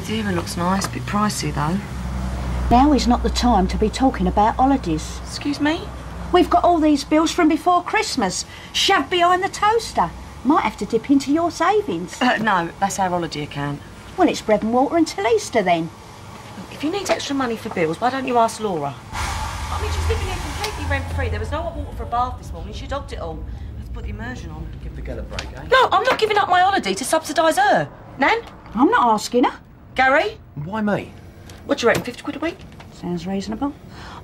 Madeira looks nice, bit pricey though. Now is not the time to be talking about holidays. Excuse me? We've got all these bills from before Christmas shoved behind the toaster. Might have to dip into your savings. Uh, no, that's our holiday account. Well, it's bread and water until Easter then. If you need extra money for bills, why don't you ask Laura? I mean, she's living here completely rent-free. There was no hot water for a bath this morning. She dogged it all. Let's put the immersion on. Give the girl a break, eh? No, I'm not giving up my holiday to subsidise her. Nan? I'm not asking her. Garry? Why me? What do you reckon, 50 quid a week? Sounds reasonable.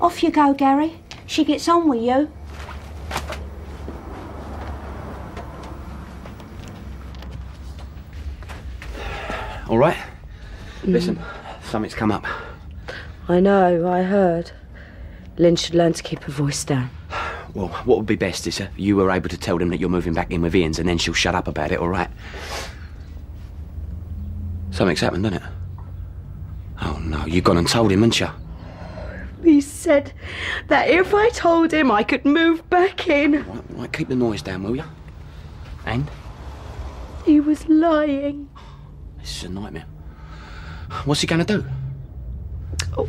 Off you go, Garry. She gets on with you. All right. Hmm. Listen, something's come up. I know, I heard. Lynne should learn to keep her voice down. Well, what would be best is if you were able to tell them that you're moving back in with Ian's and then she'll shut up about it, all right? Something's happened, hasn't it? Oh, no, you've gone and told him, haven't you? He said that if I told him I could move back in, Right, right, keep the noise down, will you? And? he was lying. This is a nightmare. What's he going to do? Oh,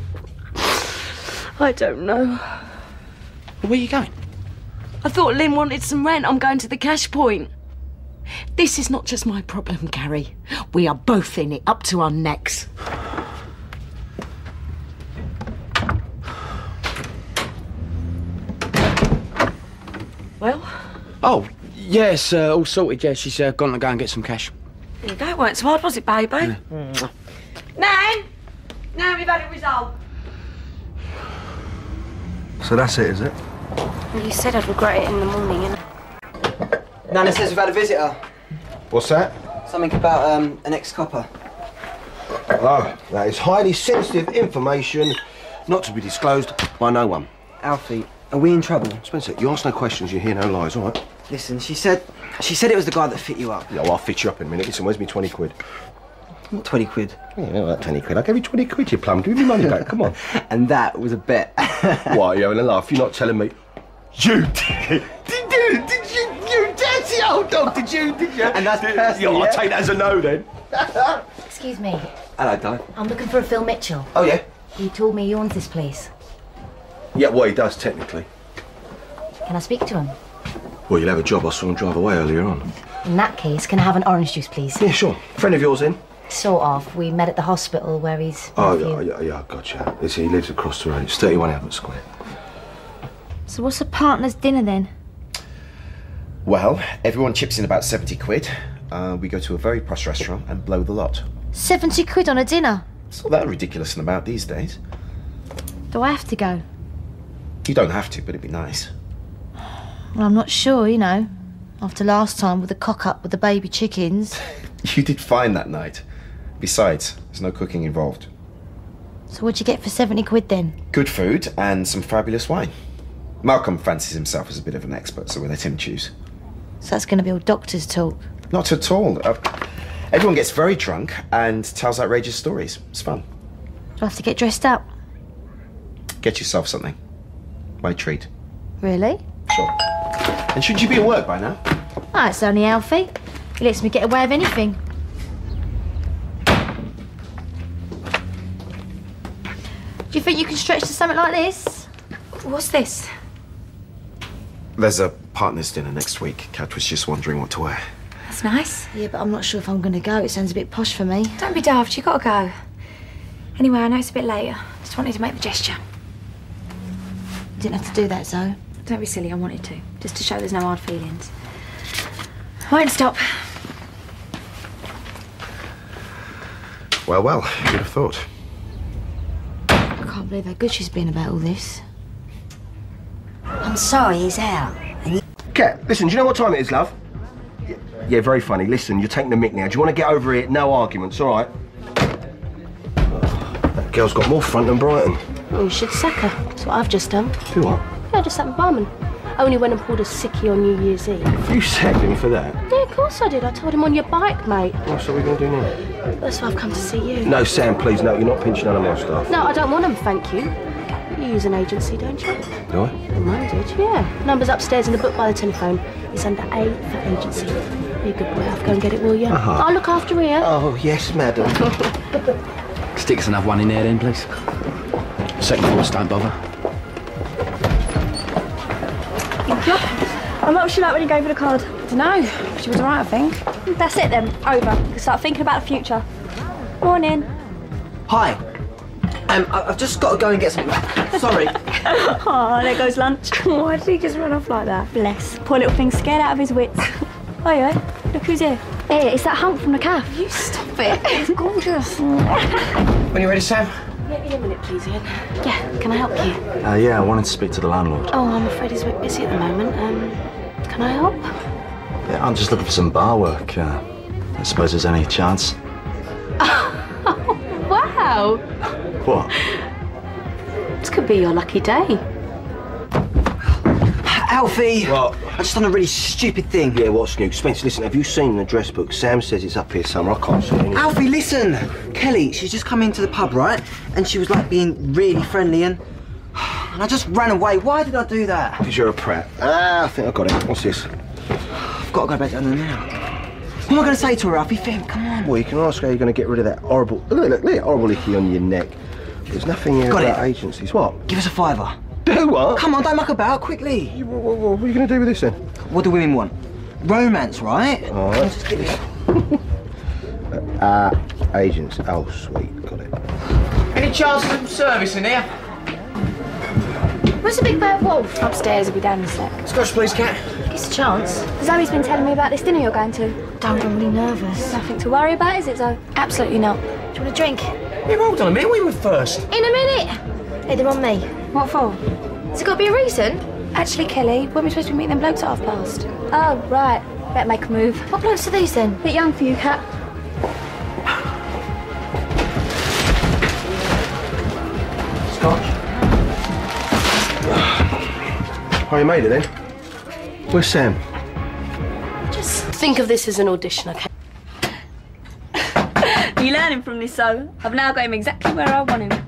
I don't know. Where are you going? I thought Lynne wanted some rent. I'm going to the cash point. This is not just my problem, Garry. We are both in it, up to our necks. Well, Oh, yes, uh, all sorted, yeah. She's uh, gone to go and get some cash. there you. It weren't so hard, was it, baby? Mwah. Nan! Now we've had a result. So that's it, is it? You said I'd regret it in the morning, and Nana says we've had a visitor. What's that? Something about um, an ex-copper. Oh, that is highly sensitive information, not to be disclosed by no one. Alfie, are we in trouble? Spencer, you ask no questions, you hear no lies, all right? Listen, she said she said it was the guy that fit you up. Yeah, well, I'll fit you up in a minute. Listen, where's me 20 quid? What, 20 quid? Yeah, well, 20 quid. I gave you 20 quid, you plum. Give me money back, come on. And that was a bet. Why, are you having a laugh? You're not telling me. You did it! Did? Did? You dirty old dog, did you? Did you? And that's Did- personal, Yeah, I'll take that as a no then. excuse me, Hello, darling. I'm looking for a Phil Mitchell. Oh, yeah? He told me he owns this place. Yeah, well, he does, technically. Can I speak to him? Well, you'll have a job. I saw him drive away earlier on. In that case, can I have an orange juice, please? Yeah, sure. Friend of yours in? Sort of. We met at the hospital where he's. Oh, yeah, yeah, yeah, gotcha. Yes, he lives across the road. It's 31 Albert Square. So what's a partner's dinner then? Well, everyone chips in about 70 quid. Uh, we go to a very posh restaurant and blow the lot. 70 quid on a dinner. It's not that ridiculous an amount these days. Do I have to go? You don't have to, but it'd be nice. Well, I'm not sure, you know. After last time with the cock up with the baby chickens. You did fine that night. Besides, there's no cooking involved. So what'd you get for 70 quid then? Good food and some fabulous wine. Malcolm fancies himself as a bit of an expert, so we'll let him choose. So that's going to be all doctor's talk. Not at all. Uh, everyone gets very drunk and tells outrageous stories. It's fun. Do I have to get dressed up? Get yourself something. My treat. Really? Sure. And should you be at work by now? Ah, it's only Alfie. He lets me get away with anything. Do you think you can stretch to something like this? What's this? There's a partners' dinner next week. Kat was just wondering what to wear. That's nice. Yeah, but I'm not sure if I'm going to go. It sounds a bit posh for me. Don't be daft, You've gotta go. Anyway, I know it's a bit later. I just wanted to make the gesture. You didn't have to do that, Zoe. Don't be silly, I wanted to. Just to show there's no hard feelings. I won't stop. Well, well, you'd have thought. I can't believe how good she's been about all this. I'm sorry he's out. Kat, listen, do you know what time it is, love? Yeah, very funny. Listen, you're taking the mick now. Do you want to get over it? No arguments, all right? That girl's got more front than Brighton. Well, you should sack her. That's what I've just done. Do what? Yeah, I just sat with barman. Only went and pulled a sickie on New Year's Eve. You sacked him for that. Yeah, of course I did. I told him on your bike, mate. What's we going to do now? That's why I've come to see you. No, Sam, please, no. You're not pinching none of my stuff. No, I don't want them, thank you. You use an agency, don't you? Do I? Well, mine did, yeah. Number's upstairs in the book by the telephone. It's under A for agency. Be a good boy, I'll go and get it, will you? Uh-huh. I'll look after here. Oh, yes, madam. Stick us another one in there then, please. Second course, don't bother. And what was she like when you gave her the card? No, she was alright, I think. That's it then. Over. You can start thinking about the future. Morning. Hi. Um, I- I've just got to go and get something. Sorry. Oh, there goes lunch. Why did he just run off like that? Bless. Poor little thing scared out of his wits. oh yeah, look who's here. Hey, it's that hump from the calf. You stop it. It's gorgeous. When you ready, Sam? Wait me a minute, please, Ian. Yeah, can I help you? Uh, yeah, I wanted to speak to the landlord. Oh, I'm afraid he's a bit busy at the moment. Um, can I help? Yeah, I'm just looking for some bar work. Uh, I suppose there's any chance. Wow! What? This could be your lucky day. Alfie! What? I just done a really stupid thing. Yeah, what, Snoop? Spencer, listen, have you seen the address book? Sam says it's up here somewhere. I can't see it. Alfie, listen! Kelly, she's just come into the pub, right? And she was like being really friendly and. And I just ran away. Why did I do that? Because you're a prat. Ah, I think I got it. What's this? I've got to go back down there now. What am I going to say to her, Alfie? Fim, come on. Well, you can ask how you're going to get rid of that horrible... Look, look, look, horrible icky on your neck. There's nothing here Got about it. agencies. What? Give us a fiver. Do what? Come on, don't muck about, quickly. You- What, what, what are you going to do with this then? What do women want? Romance, right? All right. Just give it. Uh, agents. Oh, sweet. Got it. Any chance of some service in here? Where's the big bad wolf? Upstairs, will be down in a sec. Scotch, please, Kat. It's a chance. Zoe's been telling me about this dinner you're going to. Don't, I'm really nervous. Nothing to worry about, is it, Zoe? Absolutely not. Do you want a drink? Yeah, hold on a minute. We were first. In a minute! Hey, they're on me. What for? Has it got to be a reason? Actually, Kelly, weren't we supposed to be meeting them blokes at half past? Oh, right. Better make a move. What blokes are these then? Bit young for you, Kat. Scotch. Oh, you made it then? Where's Sam? Just think of this as an audition, okay? You learning from this, so I've now got him exactly where I want him.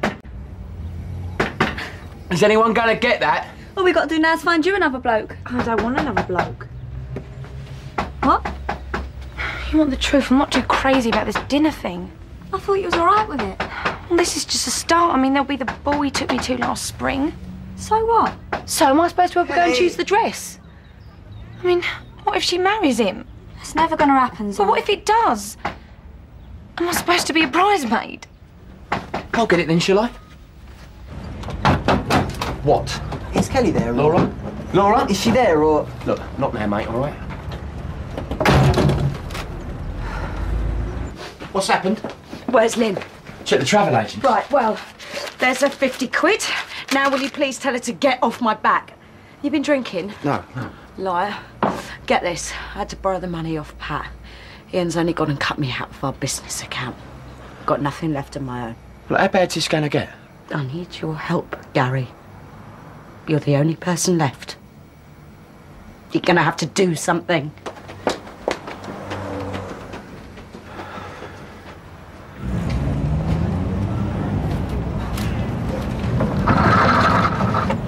Is anyone going to get that? All we got to do now is find you another bloke. I don't want another bloke. What? You want the truth? I'm not too crazy about this dinner thing. I thought you was all right with it. Well, this is just a start. I mean, there'll be the ball he took me to last spring. So what? So am I supposed to ever go and choose the dress? I mean, what if she marries him? It's never going to happen, Zoe. But what if it does? Am I supposed to be a bridesmaid? I'll get it then, shall I? What? Is Kelly there? Laura? Laura? Is she there or. Look, not now, mate, all right? What's happened? Where's Lynne? Check the travel agent. Right, well, there's a 50 quid. Now, will you please tell her to get off my back? You been drinking? No, no. Liar. Get this. I had to borrow the money off Pat. Ian's only gone and cut me out of our business account. Got nothing left of my own. Well, how bad's this going to get? I need your help, Garry. You're the only person left. You're gonna have to do something.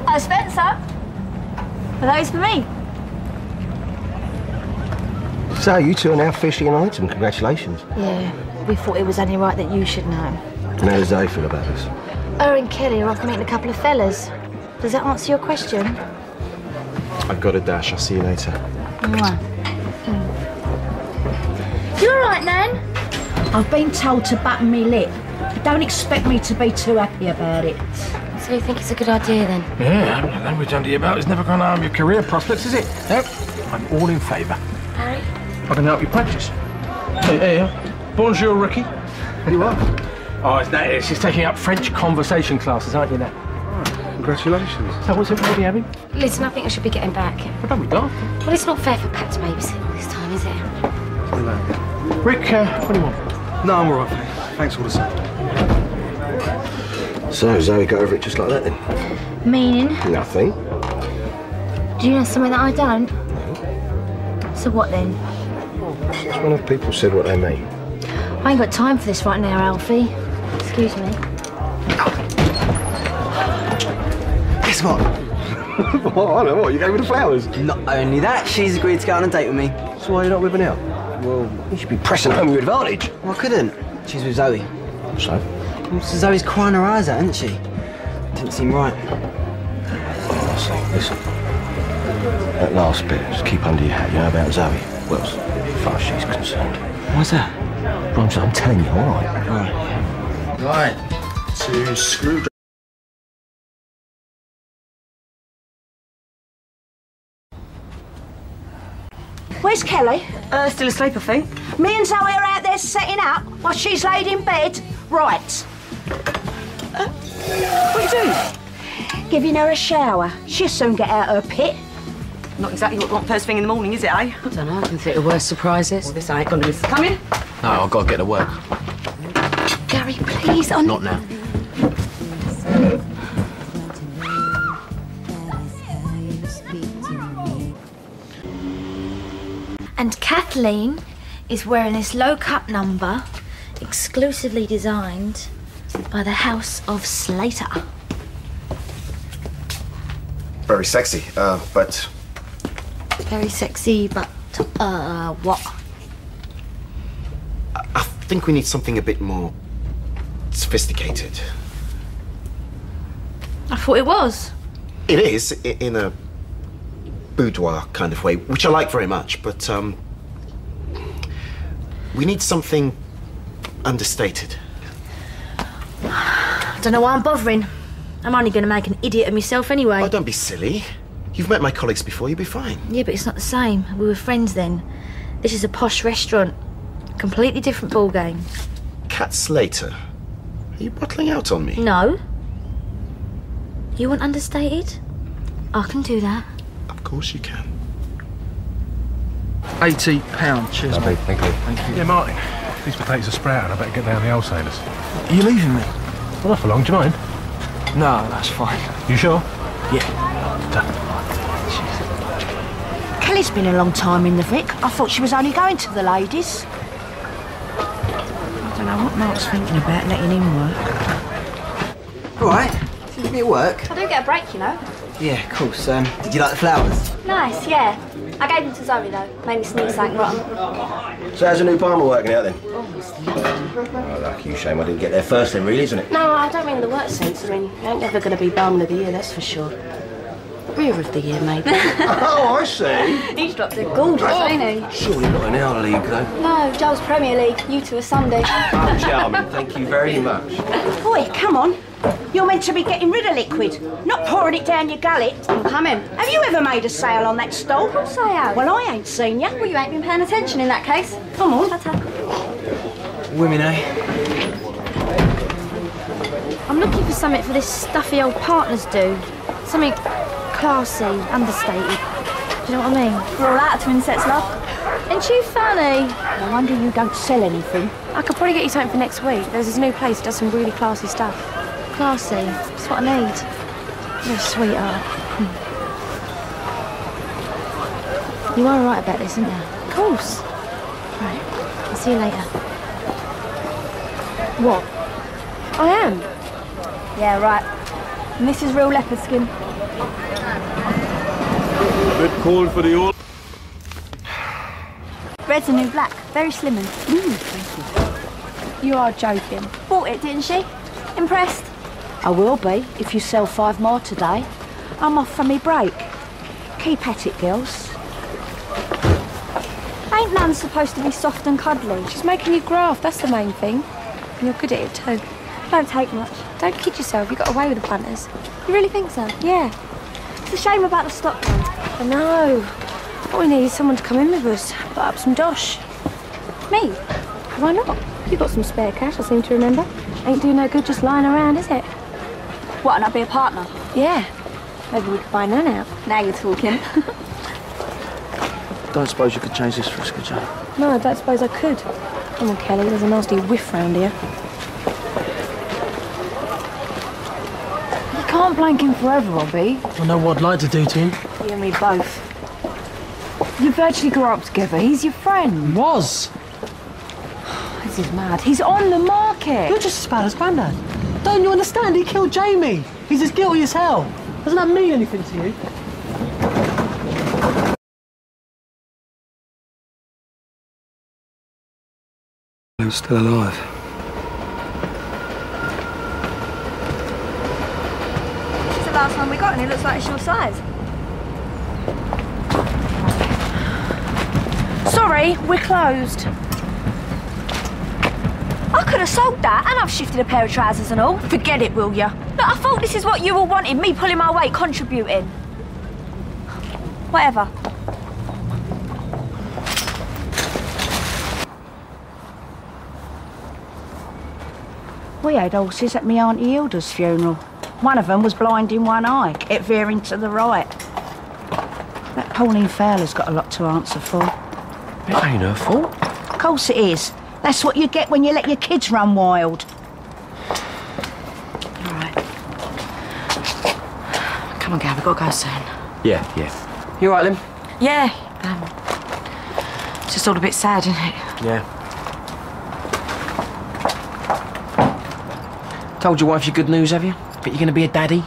Uh, Spencer? Are those for me? So, you two are now officially an item. Congratulations. Yeah, we thought it was only right that you should know. And how does Zoe feel about this? Her and Kelly are off meeting a couple of fellas. Does that answer your question? I've got a dash. I'll see you later. Mwah. You all right, Nan? I've been told to button me lip. But don't expect me to be too happy about it. So you think it's a good idea then? Yeah, language under your belt is never going to harm your career prospects, is it? Nope. I'm all in favour. Harry? I can help you practice. Hey, hey, uh, bonjour, rookie. You are? Oh, it's that. She's taking up French conversation classes, aren't you now? Congratulations. So what's everybody having? Listen, I think I should be getting back. Well, don't be daft. Well, it's not fair for Pat to babysit all this time, is it? Rick, uh, what do you want? No, I'm all right. Thanks all the same. So, Zoe got over it just like that then? Meaning? Nothing. Do you know something that I don't? No. So what then? Just when have people said what they mean. I ain't got time for this right now, Alfie. Excuse me. Guess what? what? I don't know what. You gave me the flowers. Not only that, she's agreed to go on a date with me. So why are you not with her now? Well, You should be pressing home your advantage. I couldn't. She's with Zoe. So? Well, so Zoe's crying her eyes out, isn't she? Didn't seem right. Listen, listen. That last bit, just keep under your hat. You know about Zoe? Well, as far as she's concerned. What's that? Bronx, I'm telling you, all right. Right. Right. To screw. Where's Kelly? Uh, still asleep, I think. Me and Zoe are out there setting up while she's laid in bed. Right. What are you doing? Giving her a shower. She'll soon get out of her pit. Not exactly what you want first thing in the morning, is it, eh? I don't know. I can think of worse surprises. Well, this ain't gonna be coming. No, I've got to get to work. Garry, please, I'm Not now. And Kathleen is wearing this low cut number exclusively designed by the House of Slater. Very sexy, uh, but Very sexy, but uh, what? I think we need something a bit more sophisticated. I thought it was. It is in a boudoir kind of way, which I like very much, but um, we need something understated. I don't know why I'm bothering. I'm only going to make an idiot of myself anyway. Oh, don't be silly. You've met my colleagues before, you'll be fine. Yeah, but it's not the same. We were friends then. This is a posh restaurant. Completely different ball game. Kat Slater, are you bottling out on me? No. You want understated? I can do that. Of course you can. Eighty pound. Cheers, mate. Thank you. Thank you. Yeah, Martin, these potatoes are sprouting. I better get down the wholesalers. Are you leaving me? Well, not for long, do you mind? No, that's fine. You sure? Kelly's been a long time in the Vic. I thought she was only going to the ladies. I don't know what Mark's thinking about letting him work. All right. Seems to be at work. I do get a break, you know. Yeah, of course. Um, did you like the flowers? Nice, yeah. I gave them to Zoe though. Made me sneeze something rotten. So how's the new Palmer working out then? Oh, lucky you. Shame I didn't get there first then, really, isn't it? No, I don't mean the work sense. I mean, you ain't never going to be barman of the year, that's for sure. Rear of the year, maybe. oh, I see. He's dropped a gorgeous, ain't he? Surely not in our league, though. No, Joel's Premier League. You two are Sunday. Oh, charming. Thank you very much. Boy, come on. You're meant to be getting rid of liquid, not pouring it down your gullet. I'm coming. Have you ever made a sale on that stall? Of course I have. Well, I ain't seen you. Well, you ain't been paying attention in that case. Come on. Ta-ta. Women, eh? I'm looking for something for this stuffy old partners do. Something classy, understated. Do you know what I mean? We're all out of twin sets, love. Ain't you funny? No wonder you don't sell anything. I could probably get you something for next week. There's this new place that does some really classy stuff. Classy. That's what I need. You're a sweetheart. Hmm. You are right about this, aren't you? Of course. Right. I'll see you later. What? I am. Yeah, right. And this is real leopard skin. Bit cold for the old. Red's a new black. Very slimming. Mm, thank you. You are joking. Bought it, didn't she? Impressed? I will be if you sell five more today. I'm off for me break. Keep at it, girls. Ain't none supposed to be soft and cuddly. She's making you graft, that's the main thing. And you're good at it too. Don't take much. Don't kid yourself, you got away with the punters. You really think so? Yeah. It's a shame about the stock though. I know. All we need is someone to come in with us, put up some dosh. Me? Why not? You got some spare cash, I seem to remember. Ain't doing no good just lying around, is it? What, and I'll be a partner? Yeah. Maybe we could buy none out. Now you're talking. Don't suppose you could change this for us, could you? No, I don't suppose I could. Come on, Kelly, there's a nasty whiff round here. You can't blank him forever, Robbie. I know what I'd like to do to him. You and me both. You virtually grew up together. He's your friend. Was. This is mad. He's on the market. You're just as bad as Grandad. Don't you understand? He killed Jamie. He's as guilty as hell. Doesn't that mean anything to you? I'm still alive. This is the last one we got, and it looks like it's your size. Sorry, we're closed. I could have sold that, and I've shifted a pair of trousers and all. Forget it, will ya? Look, I thought this is what you all wanted, me pulling my weight, contributing. Whatever. We had horses at my Auntie Hilda's funeral. One of them was blind in one eye, it veering to the right. That Pauline Fowler's got a lot to answer for. It ain't her fault. Of course it is. That's what you get when you let your kids run wild. All right. Come on, Gav, we've got to go soon. Yeah, yeah. You all right, Lim? Yeah. Um, it's just all a bit sad, isn't it? Yeah. Told your wife your good news, have you? But you're going to be a daddy?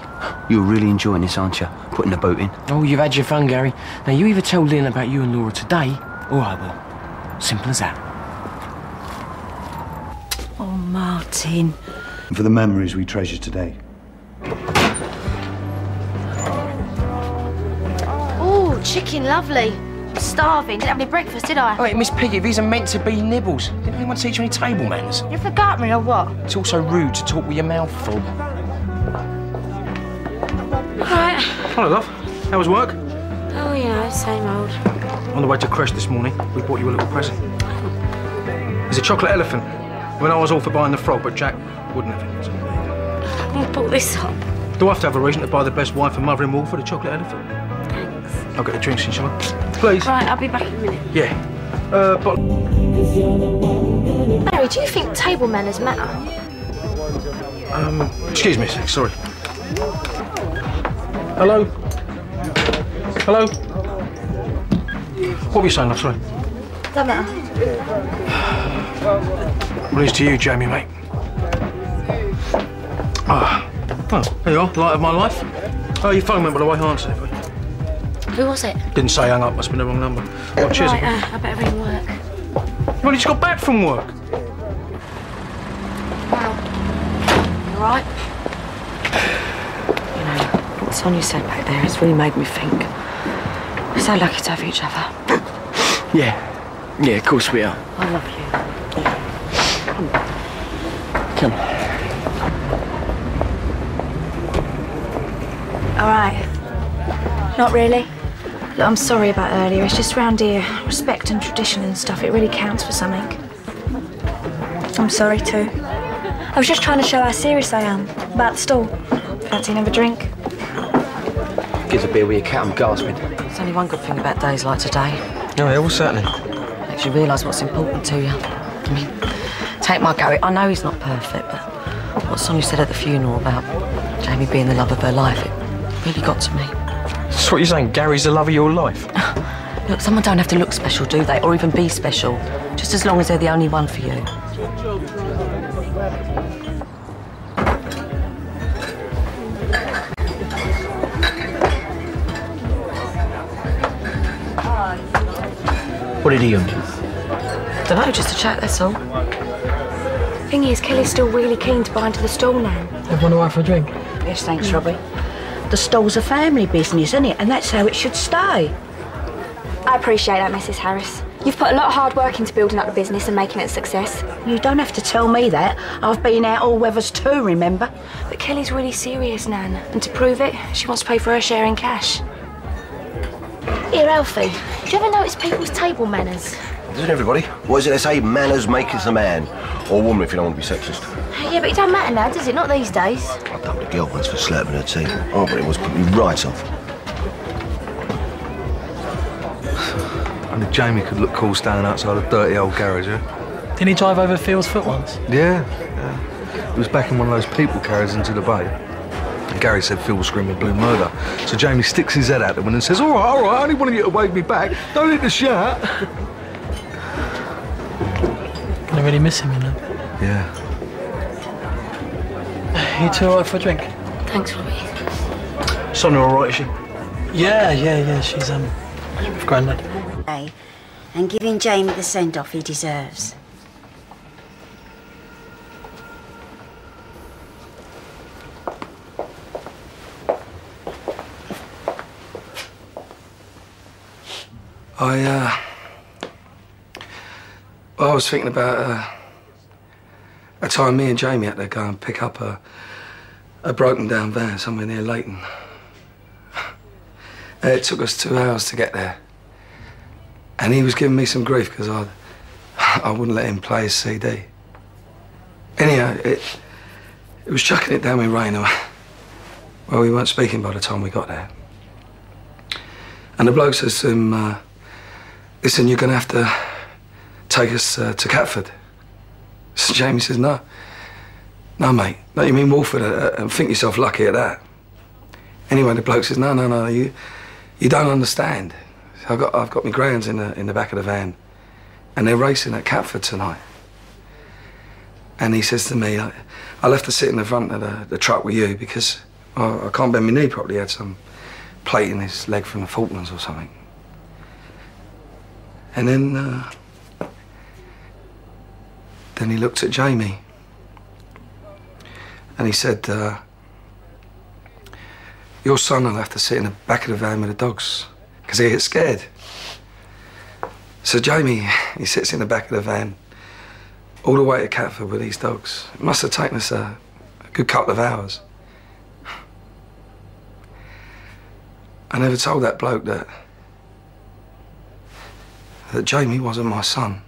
You're really enjoying this, aren't you? Putting the boat in. Oh, you've had your fun, Garry. Now, you either tell Lynne about you and Laura today, or I will. Simple as that. Oh, Martin. And for the memories we treasure today. Oh, chicken, lovely. I'm starving. Didn't have any breakfast, did I? Oh, Wait, Miss Piggy, these are meant to be nibbles. Didn't anyone teach you any table manners? You forgot me or what? It's also rude to talk with your mouth full. All right. Hello, love. How was work? Oh, you know, same old. On the way to Crash this morning, we bought you a little present. It's a chocolate elephant. When I was all for buying the frog, but Jack wouldn't have it. Who bought this up? Do I have to have a reason to buy the best wife and mother-in-law for the chocolate elephant? Thanks. I'll get the drinks in, shall I? Please. Right, I'll be back in a minute. Yeah. Uh, but... Mary, do you think table manners matter? Um, excuse me sorry. Hello? Hello? What were you saying? Sorry. Don't matter. Well, to you, Jamie, mate. Ah. Oh, there you are, light of my life. Oh, your phone went by the way I answered it. Who was it? Didn't say hung up, must have been the wrong number. Oh, cheers. Right, uh, I better ring work. Well, you just got back from work. You all right? You know, what Sonia said back there has really made me think. We're so lucky to have each other. Yeah. Yeah, of course we are. I love you. Come on. All right. Not really. Look, I'm sorry about earlier. It's just round here, respect and tradition and stuff. It really counts for something. I'm sorry too. I was just trying to show how serious I am about the stall. Fancy another drink? Gives a beer with your cat, I'm gasping. There's only one good thing about days like today. No, yeah, well, certainly. Makes you realise what's important to you. I mean, take my Garry. I know he's not perfect, but what Sonia said at the funeral about Jamie being the love of her life, it really got to me. That's what you're saying, Garry's the love of your life. Look, someone don't have to look special, do they? Or even be special. Just as long as they're the only one for you. What did he own? Don't know, just a chat, that's all. Thing is, Kelly's still really keen to buy into the stall now. Everyone all right for a drink? Yes, thanks, Robbie. Mm. The stall's a family business, isn't it? And that's how it should stay. I appreciate that, Mrs. Harris. You've put a lot of hard work into building up the business and making it a success. You don't have to tell me that. I've been out all weathers too, remember? But Kelly's really serious, Nan. And to prove it, she wants to pay for her share in cash. Here, Alfie, do you ever notice people's table manners? Doesn't everybody? What is it they say? Manners make maketh a man. Or woman if you don't want to be sexist. Yeah, but it don't matter now, does it? Not these days. I dumped a girl once for slurping her tea. Oh, but it was put me right off. Only Jamie could look cool standing outside a dirty old garage, yeah? Didn't he drive over Phil's foot once? Yeah, yeah. He was back in one of those people carriers into the bay. And Garry said Phil was screaming blue murder. So Jamie sticks his head out the window and says, All right, all right, I only wanted you to wave me back. Don't hit the shout. Gonna really miss him, you know. Yeah. You two all right for a drink? Thanks, Robbie. Sonia all right, is she? Yeah, yeah, yeah. She's um, with Grandad. and giving Jamie the send off he deserves. I, uh. Well, I was thinking about uh, a time me and Jamie had to go and pick up a, a broken down van somewhere near Leyton. It took us two hours to get there. And he was giving me some grief because I, I wouldn't let him play his CD. Anyhow, it, it was chucking it down with rain. Well, we weren't speaking by the time we got there. And the bloke says to him, uh, listen, you're going to have to take us uh, to Catford. So Jamie says, no. No, mate. No, you mean Walford uh, and think yourself lucky at that. Anyway, the bloke says, no, no, no, you, you don't understand. I've got, I've got my greyhounds in the, in the back of the van and they're racing at Catford tonight. And he says to me, I, I'll to sit in the front of the, the truck with you because I, I can't bend my knee properly. He had some plate in his leg from the Falklands or something. And then, uh, then he looked at Jamie and he said, uh, Your son will have to sit in the back of the van with the dogs because he gets scared. So Jamie, he sits in the back of the van all the way to Catford with these dogs. It must have taken us a, a good couple of hours. I never told that bloke that that Jamie wasn't my son.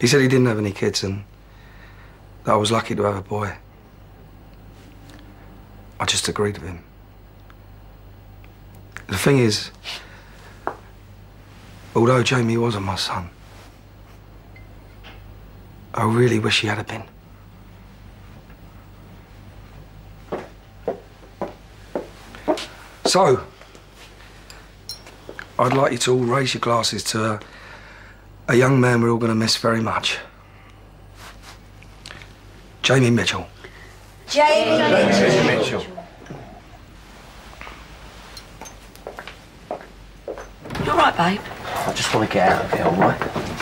He said he didn't have any kids and that I was lucky to have a boy. I just agreed with him. The thing is, although Jamie wasn't my son, I really wish he had been. So, I'd like you to all raise your glasses to a, a young man we're all going to miss very much. Jamie Mitchell. Jamie Jamie Mitchell. You all right, babe? I just want to get out of here, all right?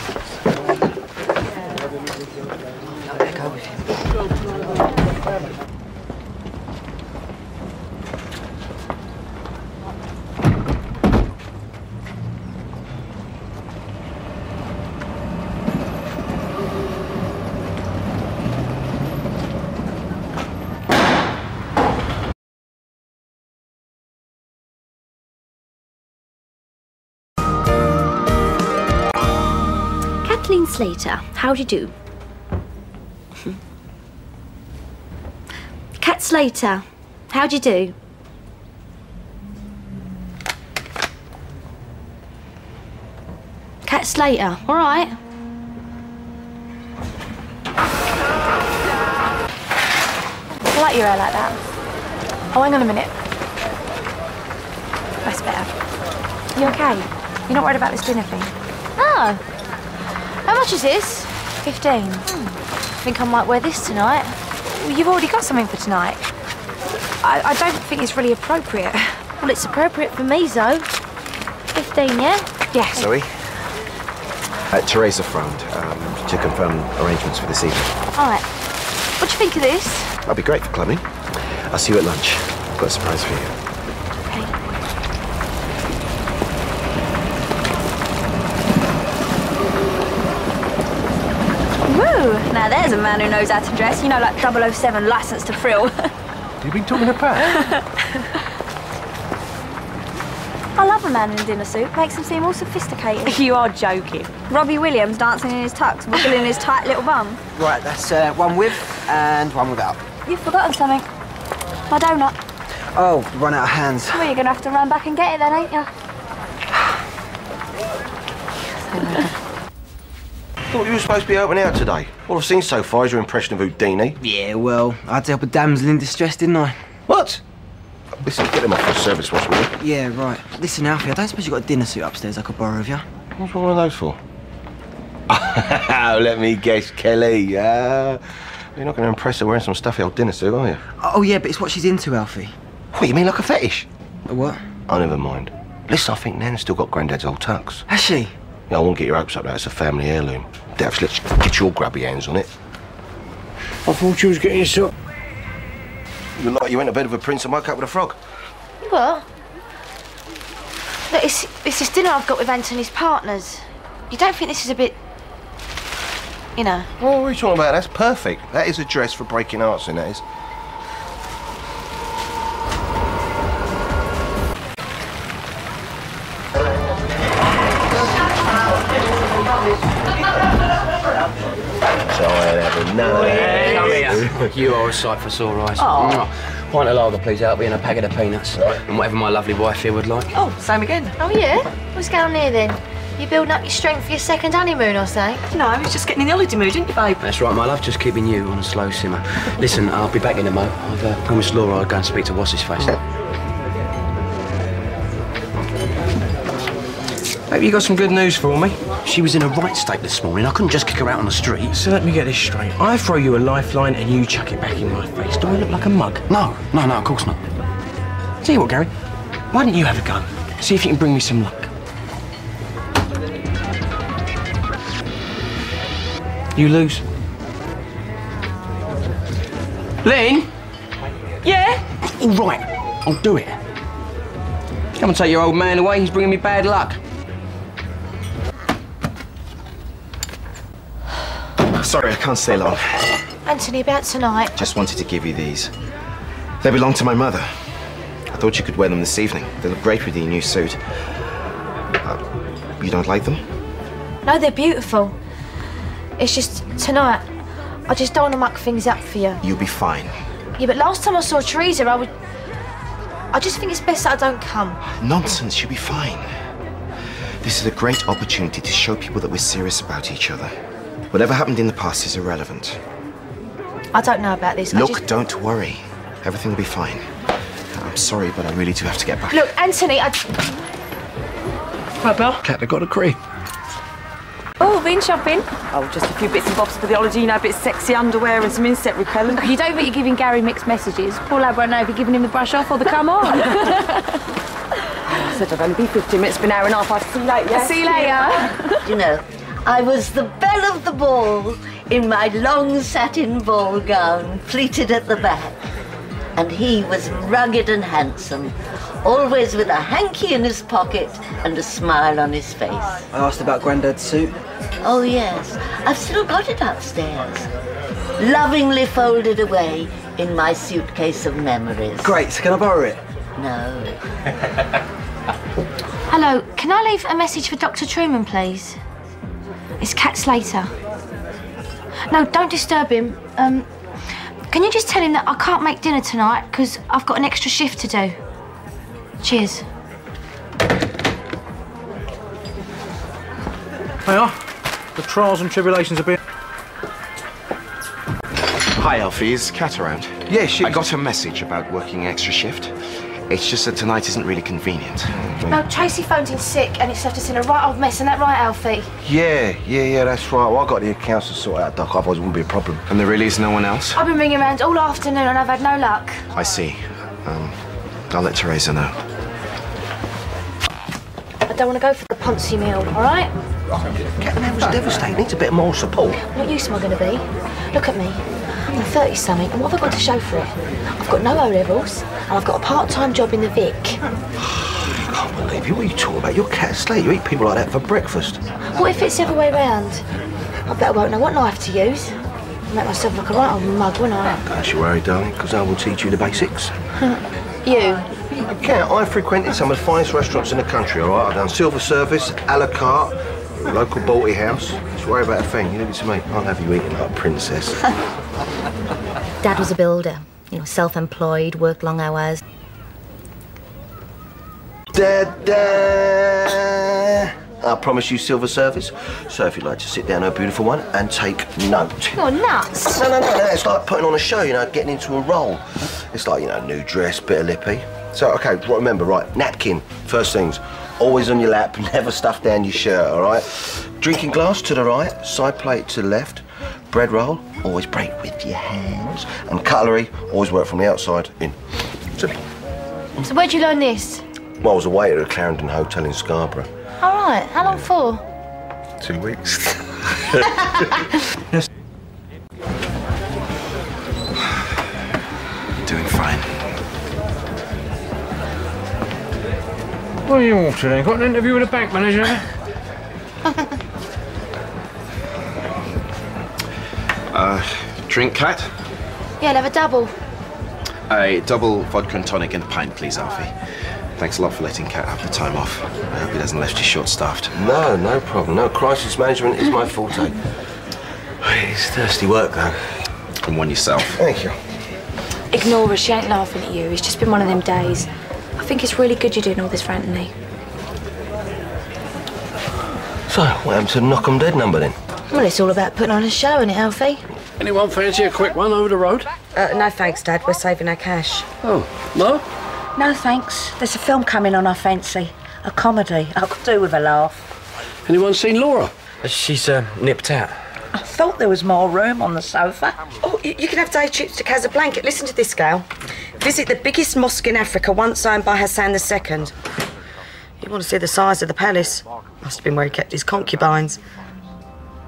Slater, how do you do? Kat Slater, how do you do? Kat Slater, all right. I like your hair like that. Oh, hang on a minute. That's better. You okay? You're not worried about this dinner thing? Oh, how much is this? Fifteen. Hmm. I think I might wear this tonight. Well, you've already got something for tonight. I, I don't think it's really appropriate. Well, it's appropriate for me, though. Fifteen, yeah? Yeah. Zoe? Uh, Teresa phoned um, to confirm arrangements for this evening. All right. What do you think of this? That'll be great for clubbing. I'll see you at lunch. I've got a surprise for you. Now there's a man who knows how to dress. You know, like 007 License to Frill. You've been talking to Pat? I love a man in a dinner suit. Makes him seem all sophisticated. you are joking. Robbie Williams dancing in his tux, wiggling his tight little bum. Right, that's uh, one with and one without. You've forgotten something. My donut. Oh, run out of hands. Well, you're gonna have to run back and get it then, ain't you? Thought you were supposed to be helping out today. All I've seen so far is your impression of Houdini. Yeah, well, I had to help a damsel in distress, didn't I? What? Listen, get them off for a service wash, will you? Yeah, right. Listen, Alfie, I don't suppose you've got a dinner suit upstairs I could borrow of you. What's one of those for? Let me guess, Kelly. Uh, you're not going to impress her wearing some stuffy old dinner suit, are you? Oh, yeah, but it's what she's into, Alfie. What, you mean like a fetish? A what? Oh, never mind. Listen, I think Nan's still got Grandad's old tux. Has she? Yeah, I won't get your hopes up that it's a family heirloom. Devs, let's get your grubby hands on it. I thought you was getting yourself... You look like you went to bed with a prince and woke up with a frog. What? Look, it's, it's this dinner I've got with Anthony's partners. You don't think this is a bit. You know. What are you talking about? That's perfect. That is a dress for breaking hearts in, that is. Tired having none of that. Come here. You are a sight for sore eyes. Aw. Pint of lager, please, out and a packet of peanuts. And whatever my lovely wife here would like. Oh, same again. Oh, yeah? What's going on here then? You building up your strength for your second honeymoon or something? No, I was just getting in the holiday mood, didn't you, babe? That's right, my love, just keeping you on a slow simmer. Listen, I'll be back in a mo. I've uh, promised Laura I'd go and speak to what's his face. Babe, you got some good news for me? She was in a right state this morning. I couldn't just kick her out on the street. So let me get this straight. I throw you a lifeline and you chuck it back in my face. Do I look like a mug? No, no, no, of course not. Tell you what, Garry, why don't you have a go? See if you can bring me some luck. You lose. Lynne? Yeah? All right, I'll do it. Come and take your old man away. He's bringing me bad luck. Sorry, I can't stay long. Anthony, about tonight. Just wanted to give you these. They belong to my mother. I thought you could wear them this evening. They look great with your new suit. Uh, you don't like them? No, they're beautiful. It's just tonight. I just don't want to muck things up for you. You'll be fine. Yeah, but last time I saw Teresa, I would. I just think it's best that I don't come. Nonsense, you'll be fine. This is a great opportunity to show people that we're serious about each other. Whatever happened in the past is irrelevant. I don't know about this. Look, just- don't worry. Everything will be fine. I'm sorry, but I really do have to get back. Look, Anthony, I. Right, Belle? Cat that got a creep. Oh, been shopping? Oh, just a few bits and bobs for the holiday, you know, a bit of sexy underwear and some insect repellent. You don't think you're giving Garry mixed messages. Poor lad won't know if you're giving him the brush off or the come on. I said I'd only be 15 minutes, for an hour and a half. I'll see you later. See you later. you know, I was the belle of the ball in my long satin ball gown, pleated at the back. And he was rugged and handsome, always with a hanky in his pocket and a smile on his face. I asked about Grandad's suit. Oh, yes, I've still got it upstairs, lovingly folded away in my suitcase of memories. Great, so can I borrow it? No. Hello, can I leave a message for Dr. Trueman, please? It's Kat Slater. No, don't disturb him. Um, can you just tell him that I can't make dinner tonight because I've got an extra shift to do? Cheers. They are. The trials and tribulations have been. Hi, Alfie. Is Kat around? Yeah, she. I got a message about working extra shift. It's just that tonight isn't really convenient. No, Tracy phoned in sick and it's left us in a right old mess, and that right, Alfie? Yeah, yeah, yeah, that's right. Well, I got the accounts to sort out, Doc. Otherwise, it wouldn't be a problem. And there really is no one else? I've been ringing around all afternoon and I've had no luck. I see. Um, I'll let Teresa know. I don't want to go for the Ponzi meal, all right? Captain that was devastating. Needs a bit more support. What use am I going to be? Look at me. I'm 30 something, and what have I got to show for it? I've got no O levels, and I've got a part time job in the Vic. I can't believe you. What are you talking about? You're cat slate. You eat people like that for breakfast. What if it's the other way round? I bet I won't know what knife to use. I'll make myself look a right old mug, won't I? Don't you worry, darling, because I will teach you the basics. you? Okay, I frequented some of the finest restaurants in the country, all right? I've done silver service, a la carte, local Balti house. Don't worry about a thing. You leave it to me. I'll have you eating like a princess. Dad was a builder, you know, self-employed, worked long hours. Da-da! I promise you silver service. So if you'd like to sit down, a beautiful one, and take note. You're nuts. No, no, no, no. It's like putting on a show, you know, getting into a role. It's like, you know, new dress, bit of lippy. So, okay, remember, right, napkin, first things. Always on your lap, never stuff down your shirt, all right? Drinking glass to the right, side plate to the left. Bread roll, always break with your hands. And cutlery, always work from the outside in. Simple. So where'd you learn this? Well, I was a waiter at a Clarendon Hotel in Scarborough. All right. How long for? Two weeks. Doing fine. What are you after then? Got an interview with a bank manager? Uh, drink, Kat? Yeah, I'll have a double. A double vodka and tonic and a pint, please, Alfie. Thanks a lot for letting Kat have the time off. I hope he doesn't left you short-staffed. No, no problem. No, crisis management is my forte. It's thirsty work, though. And one yourself. Thank you. Ignore her, she ain't laughing at you. It's just been one of them days. I think it's really good you're doing all this for Anthony. So, what happened to the knock 'em dead number then? Well, it's all about putting on a show, isn't it, Alfie? Anyone fancy a quick one over the road? Uh, no thanks, Dad. We're saving our cash. Oh, no? No thanks. There's a film coming on I fancy. A comedy. I could do with a laugh. Anyone seen Laura? She's uh, nipped out. I thought there was more room on the sofa. Oh, you, you can have day trips to Casablanca. Listen to this, Gail. Visit the biggest mosque in Africa, once owned by Hassan II. You want to see the size of the palace? Must have been where he kept his concubines.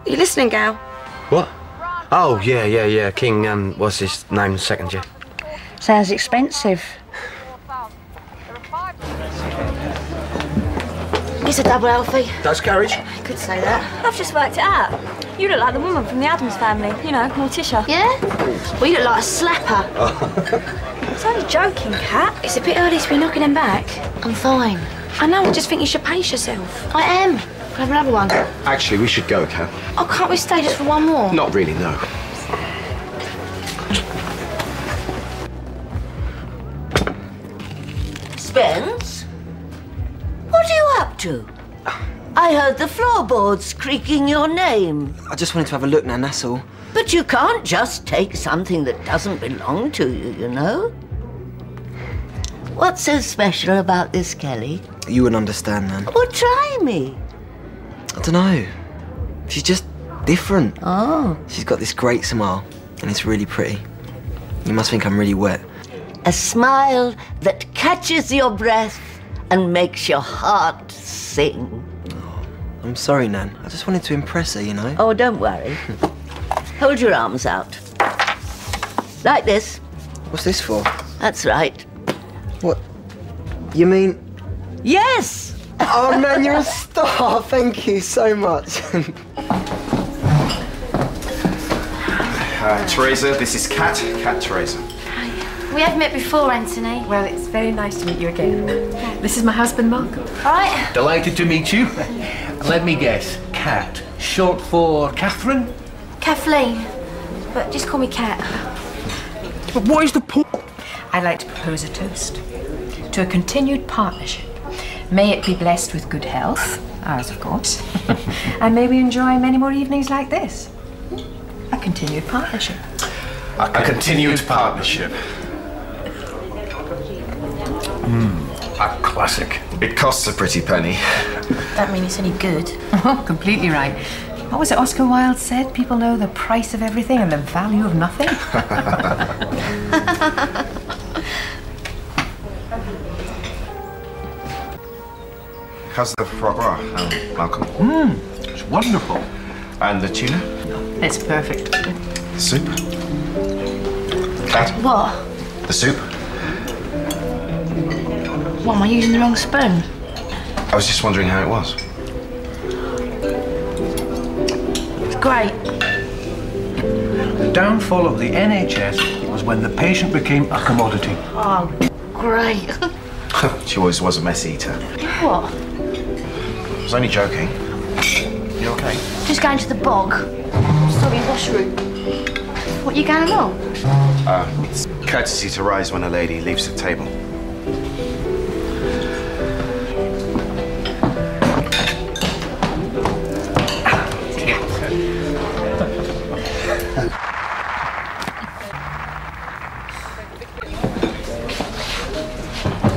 Are you listening, Gal? What? Oh, yeah, yeah, yeah. King, um, what's his name? Second, year? Sounds expensive. It's a double, Alfie. That's carriage. I could say that. I've just worked it out. You look like the woman from the Addams family. You know, Morticia. Yeah? Well, you look like a slapper. I was only joking, Kat. It's a bit early to be knocking him back. I'm fine. I know, I just think you should pace yourself. I am. Can I have another one? Actually, we should go, Kat. Oh, can't we stay just for one more? Not really, no. Spence? What are you up to? I heard the floorboards creaking your name. I just wanted to have a look, Nan, that's all. But you can't just take something that doesn't belong to you, you know? What's so special about this, Kelly? You wouldn't understand, Nan. Well, try me. I don't know. She's just different. Oh. She's got this great smile, and it's really pretty. You must think I'm really wet. A smile that catches your breath and makes your heart sing. Oh, I'm sorry, Nan. I just wanted to impress her, you know? Oh, don't worry. Hold your arms out. Like this. What's this for? That's right. What? You mean. Yes! Oh, man, you're a star. Thank you so much. Uh, Teresa, this is Kat. Kat Teresa. Hi. We have met before, Anthony. Well, it's very nice to meet you again. This is my husband, Malcolm. All right. Delighted to meet you. Let me guess. Kat. Short for Catherine? Kathleen. But just call me Kat. But what is the point? I'd like to propose a toast to a continued partnership. May it be blessed with good health, ours, of course, and may we enjoy many more evenings like this. A continued partnership. A continued partnership. Hmm, a classic. It costs a pretty penny. That mean it's any good. Oh, completely right. What was it Oscar Wilde said? People know the price of everything and the value of nothing. How's the foie gras, um, Malcolm? Mmm, it's wonderful. And the tuna? It's perfect. The soup? Kat? What? The soup? What, am I using the wrong spoon? I was just wondering how it was. It's great. The downfall of the NHS was when the patient became a commodity. Oh, great. she always was a mess eater. what? I was only joking. You okay? Just going to the bog. Sorry, washroom. What, you going along? Uh, it's courtesy to rise when a lady leaves the table.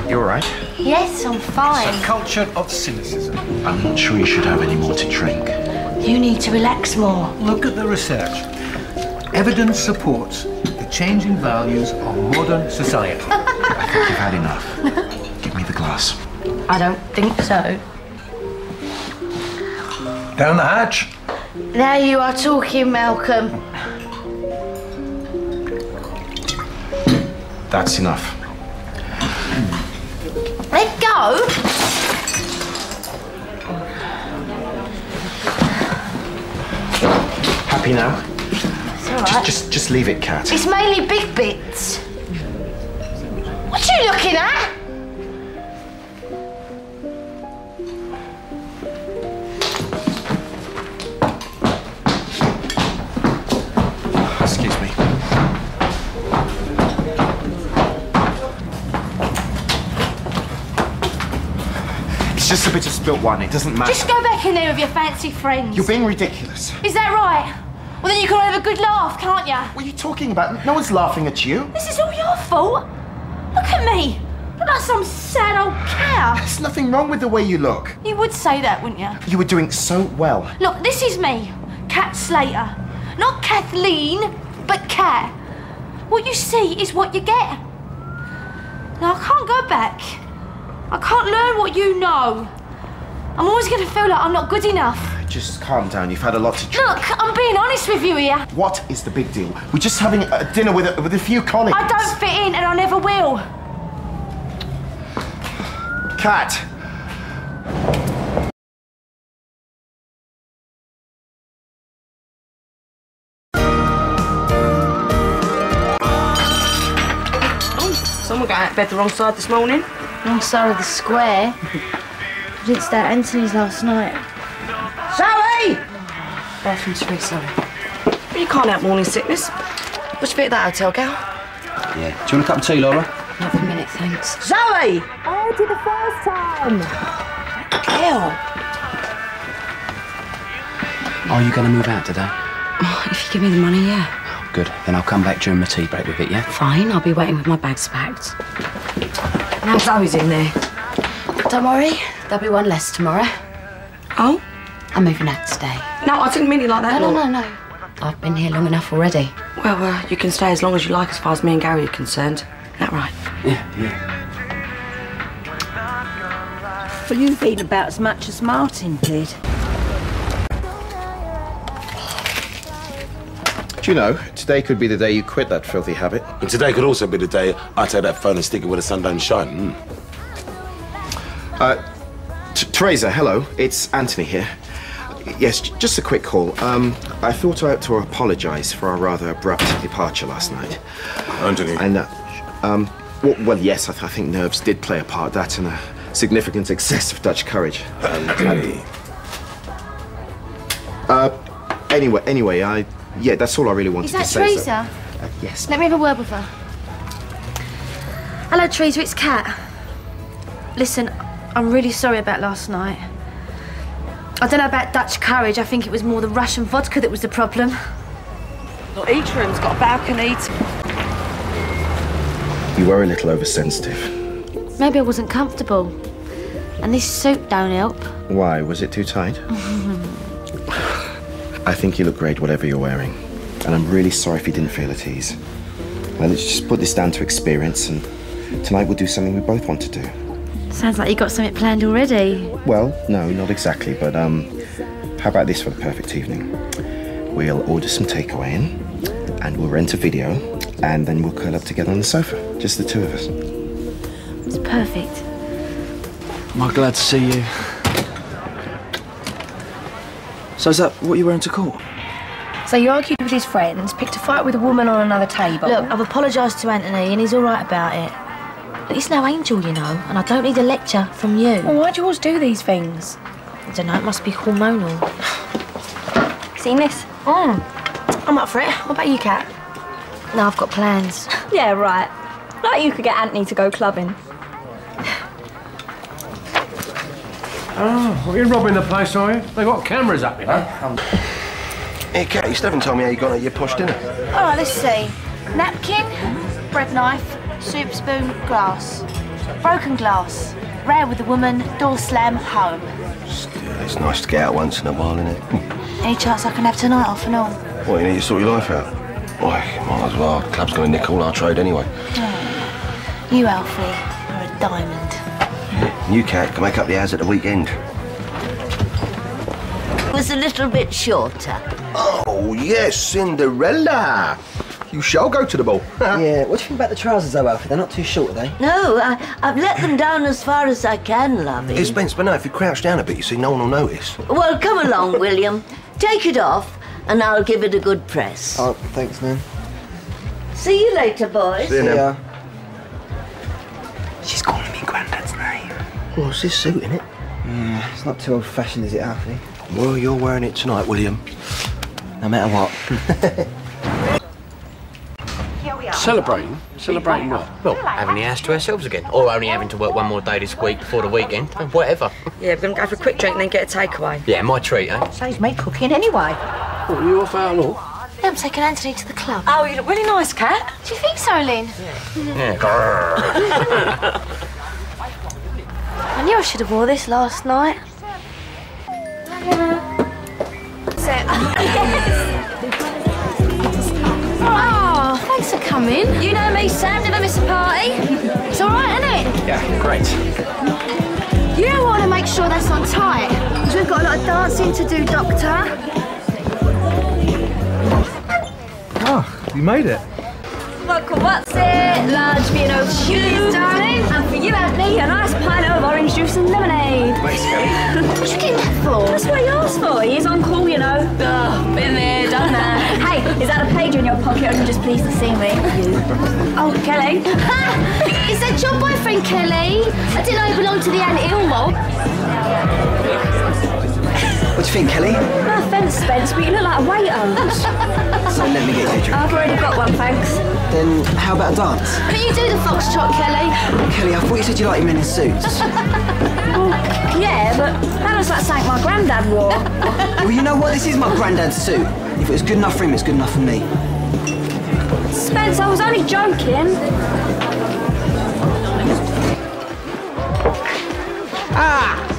You all right? Yes, I'm fine. Culture of cynicism. I'm not sure you should have any more to drink. You need to relax more. Look at the research. Evidence supports the changing values of modern society. I think you've had enough. Give me the glass. I don't think so. Down the hatch. Now you are talking, Malcolm. That's enough. Let go. Happy now? Just, just, just leave it, Kat. It's mainly big bits. What are you looking at? Excuse me. It's just a bit of spilt wine. It doesn't matter. Just go back in there with your fancy friends. You're being ridiculous. Is that right? Well, then you can have a good laugh, can't you? What are you talking about? No one's laughing at you. This is all your fault. Look at me. Look like some sad old cow. There's nothing wrong with the way you look. You would say that, wouldn't you? You were doing so well. Look, this is me, Kat Slater. Not Kathleen, but Kat. What you see is what you get. Now, I can't go back. I can't learn what you know. I'm always going to feel like I'm not good enough. Just calm down. You've had a lot to drink. Look, I'm being honest with you here. What is the big deal? We're just having a dinner with a, with a few colleagues. I don't fit in and I never will. Kat. Oh, someone got out of bed the wrong side this morning. Wrong side of the square. I did stay at Anthony's last night. Zoe! Bathroom three, sorry. You can't have morning sickness. What's your bit of that hotel, gal? Yeah. Do you want a cup of tea, Laura? Not for a minute, thanks. Zoe! I did the first time. Gail. Are you going to move out today? Oh, if you give me the money, yeah. Good. Then I'll come back during my tea break with it, yeah? Fine, I'll be waiting with my bags packed. Now Zoe's in there. Don't worry, there'll be one less tomorrow. Oh? I'm moving out today. No, I didn't mean it like that. No, no, no, no. I've been here long enough already. Well, uh, you can stay as long as you like as far as me and Garry are concerned. Is that right? Yeah, yeah. Well, you've eaten about as much as Martin did. Do you know, today could be the day you quit that filthy habit. And today could also be the day I take that phone and stick it where the sun don't shine. Mm. Uh, T- Teresa, hello. It's Anthony here. Yes, just a quick call. Um, I thought I ought to apologise for our rather abrupt departure last night. Anthony. And, uh, um, well, well yes, I, th- I think nerves did play a part. That and a significant excess of Dutch courage. Anthony. Uh, anyway, anyway, I yeah, that's all I really wanted Is that to say. so- Teresa? Uh, yes. Let me have a word with her. Hello, Teresa, it's Kat. Listen, I'm really sorry about last night. I don't know about Dutch courage. I think it was more the Russian vodka that was the problem. Look, each room's got a balcony. You were a little oversensitive. Maybe I wasn't comfortable. And this suit don't help. Why? Was it too tight? I think you look great, whatever you're wearing. And I'm really sorry if you didn't feel at ease. Well, let's just put this down to experience, and tonight we'll do something we both want to do. Sounds like you got something planned already. Well, no, not exactly, but um, how about this for the perfect evening? We'll order some takeaway in, and we'll rent a video, and then we'll curl up together on the sofa, just the two of us. It's perfect. Am I glad to see you? So is that what you were into court? So you argued with his friends, picked a fight with a woman on another table. Look, I've apologised to Anthony and he's all right about it. But he's no angel, you know, and I don't need a lecture from you. Well, why do you always do these things? I don't know, it must be hormonal. Seen this? Mm. I'm up for it. What about you, Kat? No, I've got plans. Yeah, right. Like you could get Anthony to go clubbing. Oh, what, you robbing the place, are you? They got cameras up here. Hey, Kat, you still haven't told me how you got at your posh dinner. All right, let's see. Napkin, bread knife, soup spoon, glass. Broken glass. Rare with the woman, door slam, home. Still, It's nice to get out once in a while, isn't it? Any chance I can have tonight off and all? What, you need to sort your life out? Why, might as well. The club's going to nick all our trade anyway. You, Alfie, are a diamond. You, Kat, can make up the hours at the weekend. It was a little bit shorter. Oh, yes, Cinderella. You shall go to the ball. yeah, what do you think about the trousers though, Alfie? They're not too short, are they? No, I, I've let them down as far as I can, lovey. It's Spence, but no, if you crouch down a bit, you see, no one will notice. Well, come along, William. Take it off, and I'll give it a good press. Oh, thanks, Nan. See you later, boys. See ya. She's calling me Grandad's name. What's this suit in it? Yeah, it's not too old-fashioned, is it, Alfie? Well, you're wearing it tonight, William. No matter what. Celebrating? Celebrating what? Well, having the house to ourselves again. Or only having to work one more day this week before the weekend. Whatever. Yeah, we're going to go for a quick drink and then get a takeaway. Yeah, my treat, eh? Saves me cooking anyway. What, you off out law? Yeah, I'm taking Anthony to the club. Oh, you look really nice, Kat. Do you think so, Lynne? Yeah. I knew I should have wore this last night. Oh, thanks for coming. You know me, Sam, never miss a party. It's all right, isn't it? Yeah, great. You know what? I want to make sure that's on tight. Because we've got a lot of dancing to do, Doctor. Oh, you made it. What's it? Large Vino cheese, darling. And for you, Anthony, a nice pint of orange juice and lemonade. Thanks, Kelly. What you getting that for? That's what he asked for. He is on call, you know. Oh, been there, done that. hey, is that a pager in your pocket or are you just pleased to see me? Oh, Kelly. is that your boyfriend, Kelly? I didn't know he belonged to the Anne Hill mob. What do you think, Kelly? No offence, Spence, but you look like a waiter. So let me get you a drink. I've already got one, thanks. Then how about a dance? Can you do the foxtrot, Kelly? Kelly, I thought you said you liked men in suits. Well, yeah, but that looks like something my granddad wore. well, you know what? This is my granddad's suit. If it was good enough for him, it's good enough for me. Spence, I was only joking. Ah!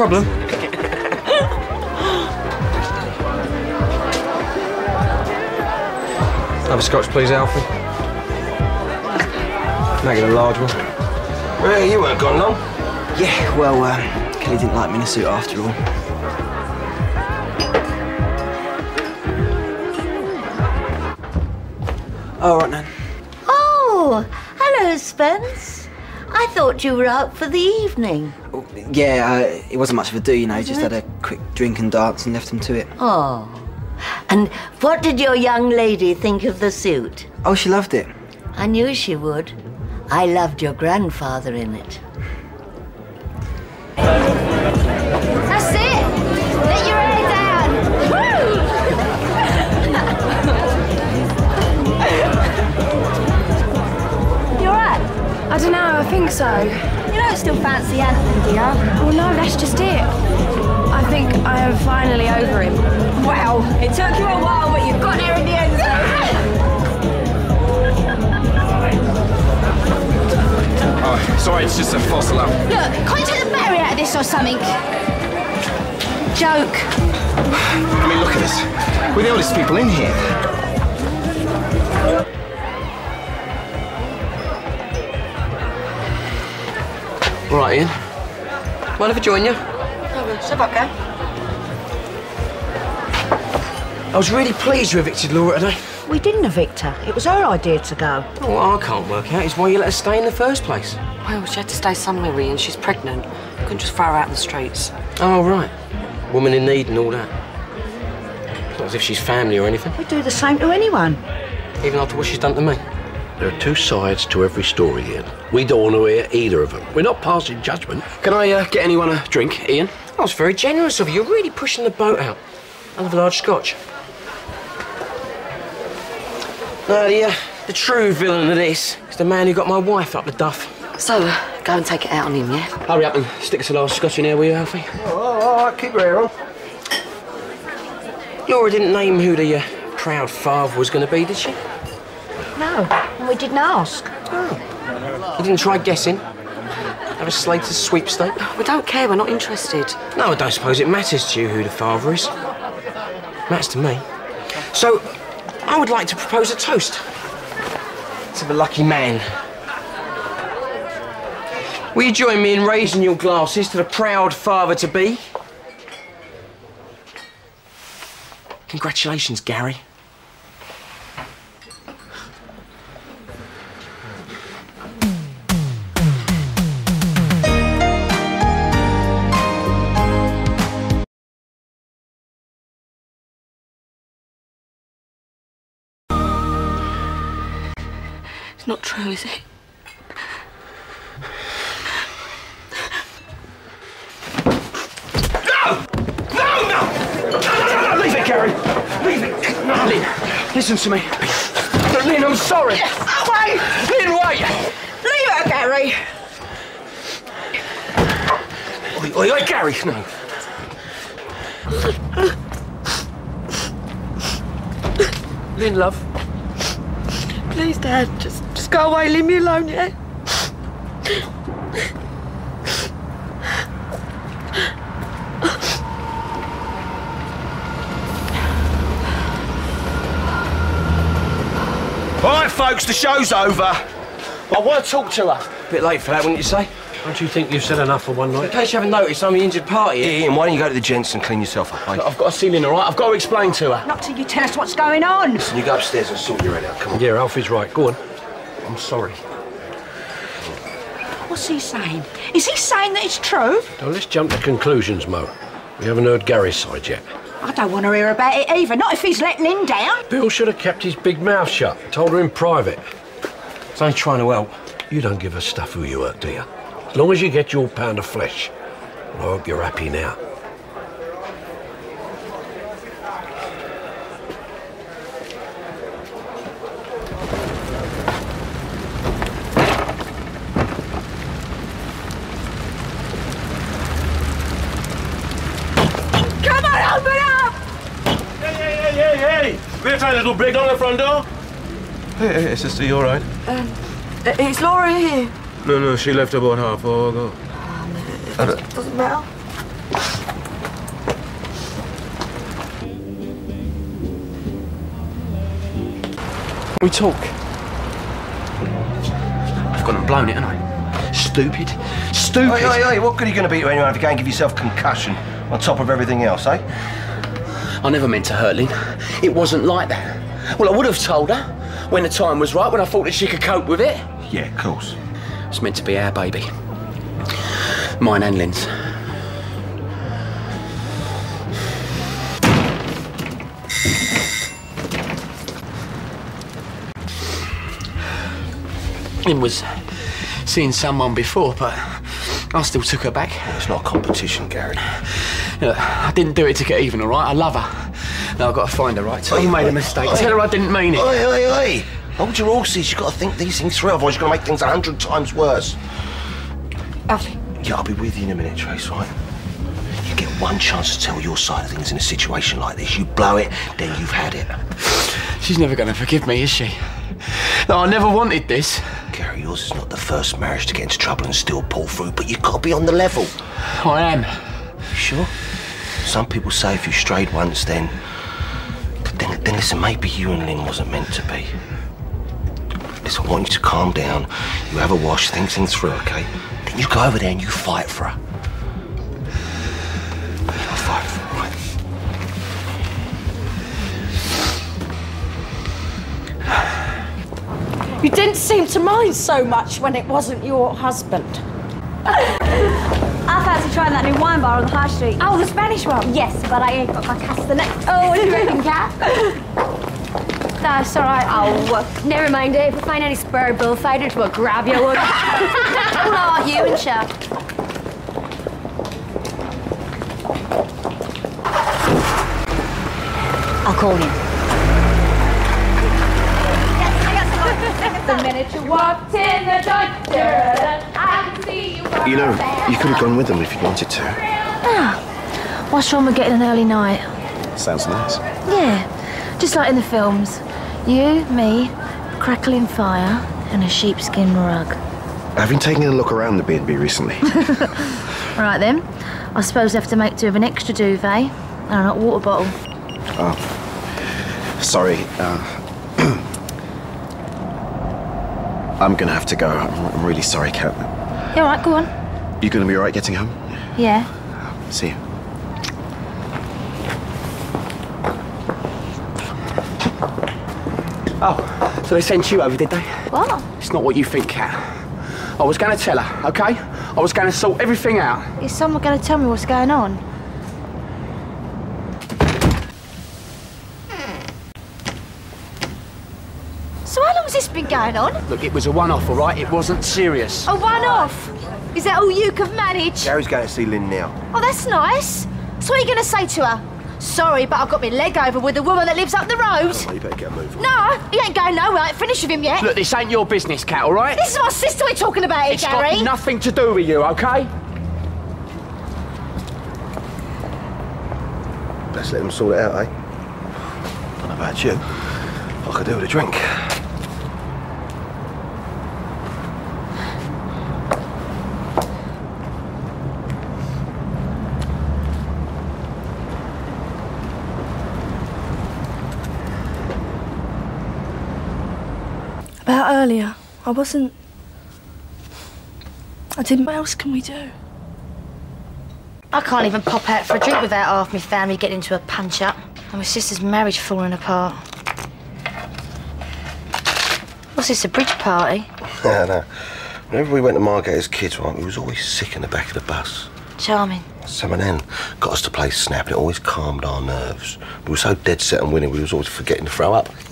Problem? Have a scotch, please, Alfie. Make it a large one. Well, you weren't gone long. Yeah, well, um, Kelly didn't like me in a suit after all. All right, Nan. Thought you were out for the evening. Yeah, uh, it wasn't much of a do, you know. Just had a quick drink and dance and left him to it. Oh. And what did your young lady think of the suit? Oh, she loved it. I knew she would. I loved your grandfather in it. Think so. You don't still fancy Anthony, do you? Well, no, that's just it. I think I am finally over him. Wow, it took you a while, but you got there in the end. Oh, sorry, it's just a false alarm. Um. Look, can't you take the battery out of this or something? Joke. I mean, look at us. We're the oldest people in here. All right, Ian. Mind if I join you? Up, Gav. I was really pleased you evicted Laura today. We didn't evict her. It was her idea to go. Well, what I can't work out is why you let her stay in the first place. Well, she had to stay somewhere, Ian. She's pregnant. Couldn't just throw her out in the streets. Oh, right. Woman in need and all that. Not as if she's family or anything, We do the same to anyone. even after what she's done to me. There are two sides to every story, Ian. We don't want to hear either of them. We're not passing judgment. Can I uh, get anyone a drink, Ian? That was very generous of you. You're really pushing the boat out. I love a large scotch. No, the, uh, the true villain of this is the man who got my wife up the duff. So, uh, go and take it out on him, yeah? Hurry up and stick us a large scotch in there, will you, Alfie? Oh, all right, keep your hair on. Laura didn't name who the uh, proud father was going to be, did she? No, and we didn't ask. Oh. You didn't try guessing? Have a Slater's sweepstake? We don't care. We're not interested. No, I don't suppose it matters to you who the father is. Matters to me. So, I would like to propose a toast to the lucky man. Will you join me in raising your glasses to the proud father to be? Congratulations, Garry. Not true, is it? No! No, no! No, no, no, no! Leave it, Garry! Leave it! No. Lynne, listen to me. Lynne, I'm sorry. Wait! Lynne, wait! Leave her, Garry. Oi, oi, oi, Garry! No. Lynne, love. Please, Dad, just, just go away, leave me alone, yeah? All right, folks, the show's over. I want to talk to her. A Bit late for that, wouldn't you say? Don't you think you've said enough for one night? In case you haven't noticed, I'm the injured party. Ian, why don't you go to the gents and clean yourself up, mate? I've got a ceiling, all right? I've got to explain to her. Not till you tell us what's going on. Listen, you go upstairs and sort your head out. Come on. Yeah, Alfie's right. Go on. I'm sorry. What's he saying? Is he saying that it's true? Now let's jump to conclusions, Mo. We haven't heard Garry's side yet. I don't want to hear about it either. Not if he's letting Lynne down. Bill should have kept his big mouth shut. Told her in private. It's only trying to help. You don't give a stuff who you hurt, do you? As long as you get your pound of flesh. I hope you're happy now. Come on, open up! Hey, hey, hey, hey! We're trying to do break down the front door. Hey, hey, sister, you all right? Um, uh, is Laura here? No, no, she left about half hour ago. Doesn't matter. We talk. I've gone and blown it, haven't I? Stupid. Stupid. Oi, oi, oi, what good are you going to be to anyone if you can't give yourself concussion on top of everything else, eh? I never meant to hurt Lynne. It wasn't like that. Well, I would have told her when the time was right, when I thought that she could cope with it. Yeah, of course. It's meant to be our baby. Mine and Lynne's. Lynne was seeing someone before, but I still took her back. It's not a competition, Garry. Look, I didn't do it to get even, all right? I love her. Now I've got to find her, right? Tell her you made a mistake. Oi. Tell her I didn't mean it. Oi, oi, oi! Hold your horses. You've got to think these things through, otherwise you're going to make things a hundred times worse. Alfie. Yeah, I'll be with you in a minute, Trace, right? You get one chance to tell your side of things in a situation like this. You blow it, then you've had it. She's never going to forgive me, is she? No, I never wanted this. Garry, yours is not the first marriage to get into trouble and still pull through, but you've got to be on the level. I am. You sure? Some people say if you strayed once, then. Then, then listen, maybe you and Lynne wasn't meant to be. Listen, I want you to calm down. You have a wash, think things through, okay? Then you go over there and you fight for her. You fight for her, right? You didn't seem to mind so much when it wasn't your husband. I trying that new wine bar on the high street. Oh, the Spanish one? Yes, but I ain't got my castanet. Oh, what do you reckon, Kat? That's all right. Oh, Never mind, Dave. If we find any spare bullfighters, we'll grab you. We'll... Are you and Chef? I'll call you. the minute you walked in the door, I you. Know, you could have gone with them if you wanted to. Ah, what's wrong with getting an early night? Sounds nice. Yeah, just like in the films. You, me, crackling fire, and a sheepskin rug. I've been taking a look around the B&B recently. Right then, I suppose I have to make do with an extra duvet and a hot water bottle. oh, sorry. Uh, I'm gonna have to go. I'm, I'm really sorry, Kat. You all right? Go on. You gonna be all right getting home? Yeah. See you. Oh, so they sent you over, did they? What? It's not what you think, Kat. I was going to tell her, okay? I was going to sort everything out. Is someone going to tell me what's going on? So how long long's this been going on? Look, it was a one-off, all right? It wasn't serious. A one-off? Is that all you can manage? Garry's going to see Lynne now. Oh, that's nice. So what are you going to say to her? Sorry, but I've got my leg over with the woman that lives up the road. Well, you better get a move on. No, he ain't going nowhere. I ain't finished with him yet. Look, this ain't your business, Kat, all right? This is my sister we're talking about here, It's Garry. got nothing to do with you, okay? Best let them sort it out, eh? Don't know about you. I could do with a drink. About earlier, I wasn't. I didn't. What else can we do? I can't even pop out for a drink without half my family getting into a punch up and my sister's marriage falling apart. What's this, a bridge party? Yeah, no. Whenever we went to Margate as kids, right, we was always sick in the back of the bus. Charming. Some of them got us to play snap and it always calmed our nerves. We were so dead set on winning, we was always forgetting to throw up.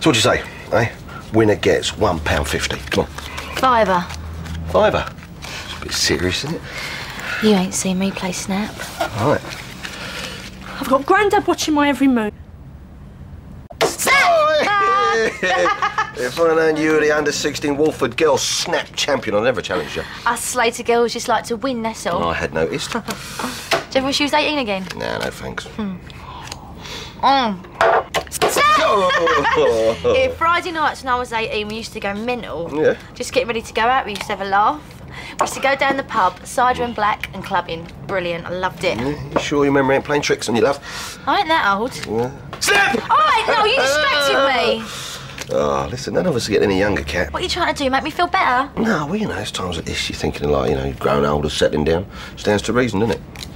so what'd you say, eh? Winner gets one pound fifty. Come on. Fiver. Fiver. It's a bit serious, isn't it? You ain't seen me play snap. All right. I've got Grandad watching my every move. if I'd known you were the under 16 Walford Girls Snap champion, I'd never challenge you. Us Slater girls just like to win, that's all. I had noticed. Do you ever wish you was 18 again? nah, no thanks. Mm. yeah, Friday nights when I was 18, we used to go mental. Yeah. Just getting ready to go out, we used to have a laugh. We used to go down the pub, cider and black, and clubbing. Brilliant, I loved it. Mm, you sure your memory ain't playing tricks on you, love? I ain't that old. Yeah. Alright, no, you distracted me. Oh, listen, none of us are getting any younger, Kat. What are you trying to do? Make me feel better? No, well, you know, it's times like this you're thinking like, you know, you're growing older, settling down. Stands to reason, doesn't it?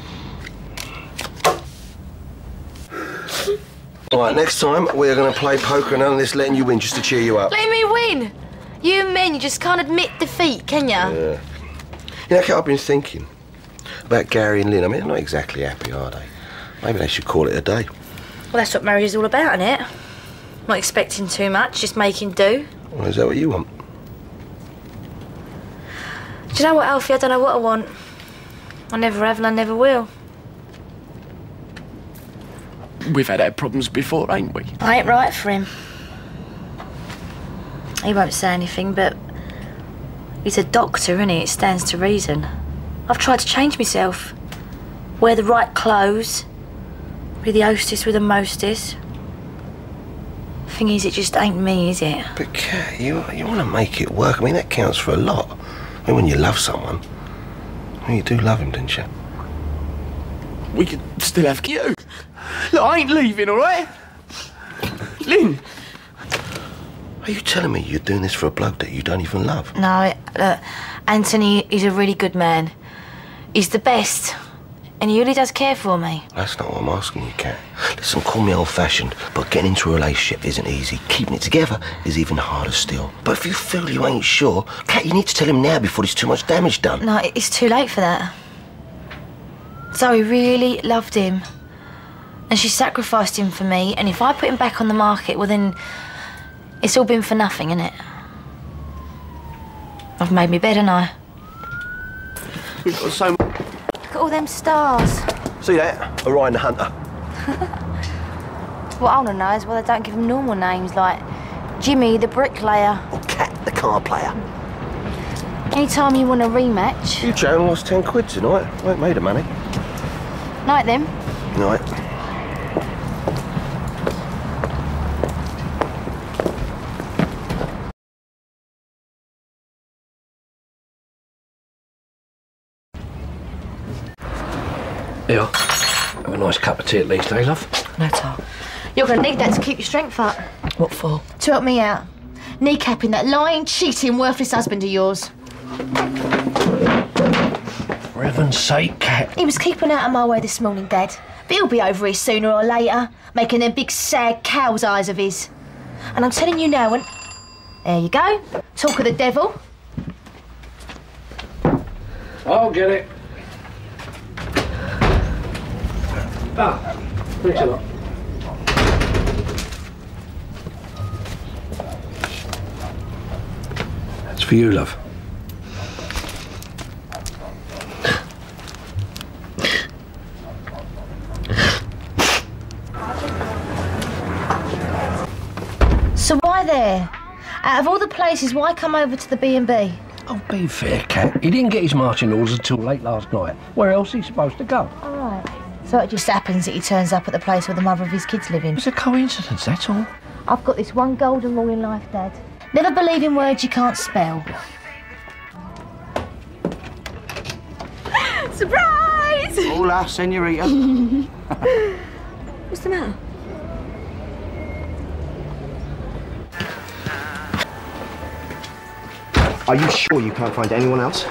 All right, next time we're going to play poker and none of this letting you win just to cheer you up. Let me win. You men, you just can't admit defeat, can you? Yeah. You know, Kat, I've been thinking about Garry and Lynne. I mean, they're not exactly happy, are they? Maybe they should call it a day. Well, that's what marriage is all about, isn't it? Not expecting too much, just making do. Well, is that what you want? Do you know what, Alfie? I don't know what I want. I never have and I never will. We've had our problems before, ain't we? I ain't right for him. He won't say anything, but he's a doctor, isn't he? It stands to reason. I've tried to change myself. Wear the right clothes. Be the hostess with the mostess. Thing is, it just ain't me, is it? But, Kat, you, you want to make it work. I mean, that counts for a lot. I mean, when you love someone, well, you do love him, don't you? We could still have you. Look, I ain't leaving, all right? Lynne. Are you telling me you're doing this for a bloke that you don't even love? No, look, Anthony is a really good man. He's the best. And he really does care for me. That's not what I'm asking you, Kat. Listen, call me old-fashioned, but getting into a relationship isn't easy. Keeping it together is even harder still. But if you feel you ain't sure, Kat, you need to tell him now before there's too much damage done. No, it's too late for that. Zoe really loved him. And she sacrificed him for me. And if I put him back on the market, well, then it's all been for nothing, isn't it? I've made me bed, and I? We've got so Look at all them stars. See that? Orion the Hunter. What I want to know is why they don't give them normal names like Jimmy the bricklayer. Or Kat the car player. Anytime you want a rematch. You Joan lost 10 quid tonight. I ain't made of money. Night then. Night. Yeah. Have a nice cup of tea at least, eh, love? No, Tom. You're going to need that to keep your strength up. What for? To help me out. Kneecapping that lying, cheating, worthless husband of yours. For heaven's sake, Kat. He was keeping out of my way this morning, Dad. But he'll be over here sooner or later, making them big, sad cow's eyes of his. And I'm telling you now, and there you go. Talk of the devil. I'll get it. Ah, thanks a lot. for you, love. So why there? Out of all the places, why come over to the B&B? Oh, be fair, Kat. He didn't get his marching orders until late last night. Where else is he supposed to go? All right. So it just happens that he turns up at the place where the mother of his kids live in. It's a coincidence, that's all. I've got this one golden rule in life, Dad. Never believe in words you can't spell. Surprise! Hola, senorita. What's the matter? Are you sure you can't find anyone else?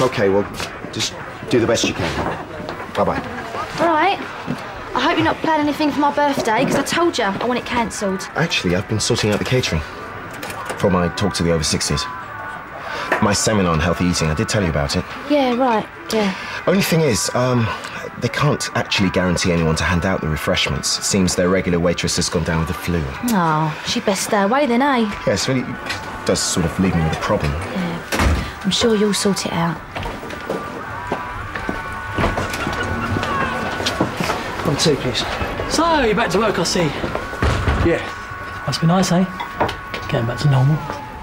Okay, well, just do the best you can. Bye bye. All right. I hope you're not planning anything for my birthday, because I told you I want it cancelled. Actually, I've been sorting out the catering for my talk to the over 60s. My seminar on healthy eating, I did tell you about it. Yeah, right. Yeah. Only thing is, um, they can't actually guarantee anyone to hand out the refreshments. It seems their regular waitress has gone down with the flu. Oh, she best stay away then, eh? Yeah, it's really does sort of leave me with a problem. Yeah. I'm sure you'll sort it out. One, two, please. So, you're back to work, I see. Yeah. Must be nice, eh? Getting back to normal.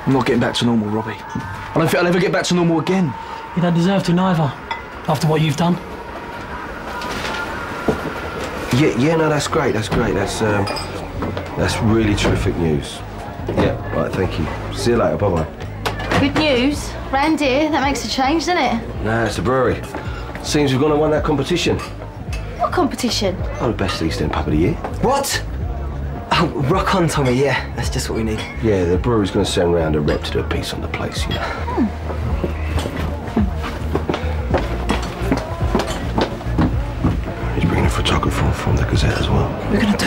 I'm not getting back to normal, Robbie. I don't think I'll ever get back to normal again. You don't deserve to, neither. After what you've done. Yeah, yeah, no, that's great. That's great. That's um, that's really terrific news. Yeah, right. Thank you. See you later. Bye bye. Good news. Round here, that makes a change, doesn't it? Nah, it's the brewery. Seems we've gone and won that competition. What competition? Oh, the best East End pub of the year. What? Oh, rock on, Tommy. Yeah, that's just what we need. Yeah, the brewery's going to send round a rep to do a piece on the place, you know. Hmm. He's bringing a photographer from the Gazette as well. What are we going to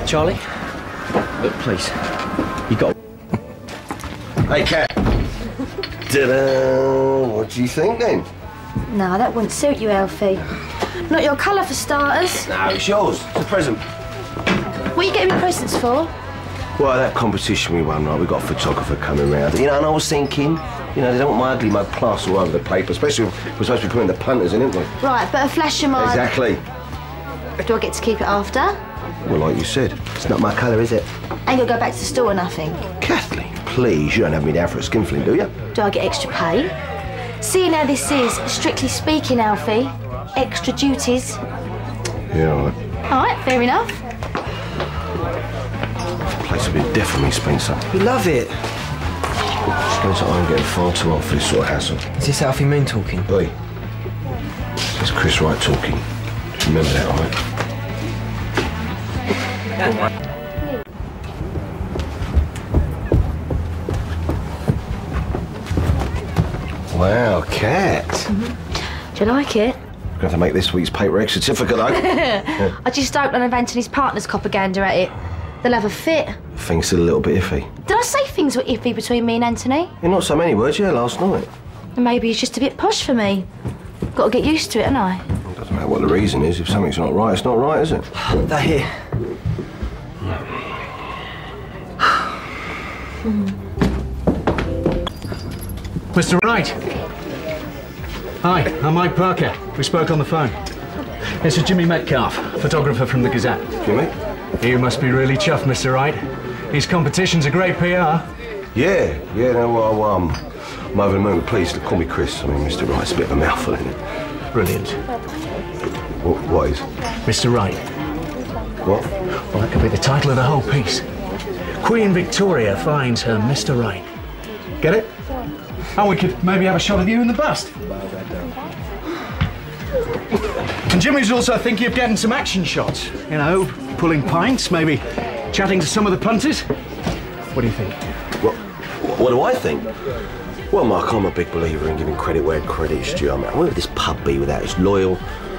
do? Charlie? Look, please. You got. Hey, Kat. Ta-da! What do you think then? No, that wouldn't suit you, Alfie. Not your colour for starters. No, it's yours. It's a present. What are you getting me presents for? Well, that competition we won, right, we got a photographer coming round. You know, and I was thinking, you know, they don't want my ugly mug plaster all over the paper, especially if we're supposed to be putting the punters in, aren't we? Right, but a flash of mine. Exactly. Do I get to keep it after? Well, like you said, it's not my colour, is it? Ain't gonna go back to the store or nothing. Kathleen, please, you don't have me down for a skinflint, do you? Do I get extra pay? Seeing how this is, strictly speaking, Alfie, extra duties. Yeah, all right. All right, fair enough. Place will be definitely Spencer. We love it. Spencer, I'm getting far too old for this sort of hassle. Is this Alfie Moon talking? Oi. This is Chris Wright talking. Remember that, all right? Wow, Kat. Mm-hmm. Do you like it? We're going to make this week's paper egg certificate, though. Yeah. I just hope none of Anthony's partner's propaganda at it. They'll have a fit. Things are a little bit iffy. Did I say things were iffy between me and Anthony? Yeah, not so many words, yeah, last night. Maybe he's just a bit posh for me. Got to get used to it, ain't I? Doesn't matter what the reason is. If something's not right, it's not right, is it? They're here. Hmm. Mr. Wright. Hi, I'm Mike Parker. We spoke on the phone. This is Jimmy Metcalf, photographer from the Gazette. Jimmy? You must be really chuffed, Mr. Wright. These competitions are great PR. Yeah, yeah, no, well, um, I'm over the moon. Please, call me Chris. I mean, Mr. Wright's a bit of a mouthful, isn't it? Brilliant. What, what is? Mr. Wright. What? Well, that could be the title of the whole piece. Queen Victoria finds her Mr. Right. Get it? And we could maybe have a shot of you in the bust. And Jimmy's also thinking of getting some action shots. You know, pulling pints, maybe chatting to some of the punters. What do you think? What, what do I think? Well, Mark, I'm a big believer in giving credit where credit is due. I mean, where would this pub be without its loyal,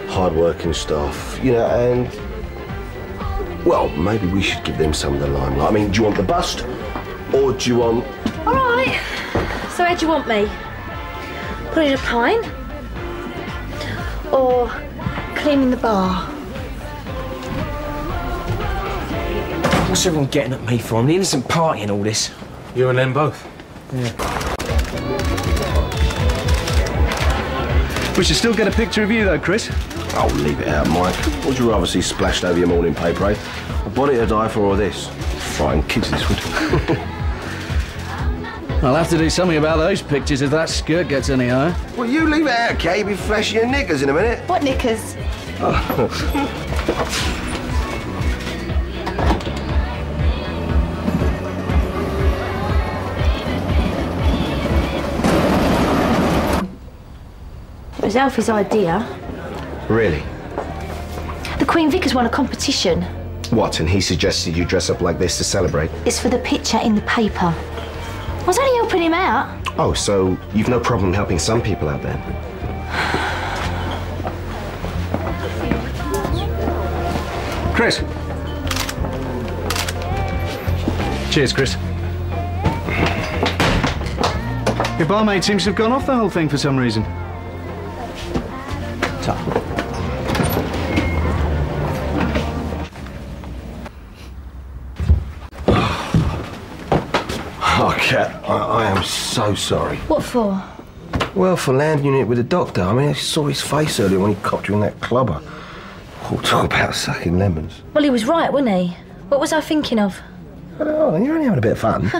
hard-working staff? You know, and well, maybe we should give them some of the limelight. I mean, do you want the bust, or do you want? All right. So where do you want me? Putting a pint? Or cleaning the bar? What's everyone getting at me for? I'm the innocent party in all this. You and them both. Yeah. We should still get a picture of you, though, Chris. Oh, leave it out, Mike. Would you rather see splashed over your morning paper, eh? A body to die for or this? Frightened kids, this would. I'll have to do something about those pictures if that skirt gets any higher. well, you leave it out, Kat. You'll be flashing your knickers in a minute. What knickers? It was Alfie's idea. Really? The Queen Vic's won a competition. What? And he suggested you dress up like this to celebrate? It's for the picture in the paper. I was only helping him out. Oh, so you've no problem helping some people out then? Chris. Cheers, Chris. Your barmaid seems to have gone off the whole thing for some reason. So sorry. What for? Well, for landing it with the doctor. I mean, I saw his face earlier when he copped you in that clubber. Oh, talk about sucking lemons. Well, he was right, wasn't he? What was I thinking of? Oh, you're only having a bit of fun.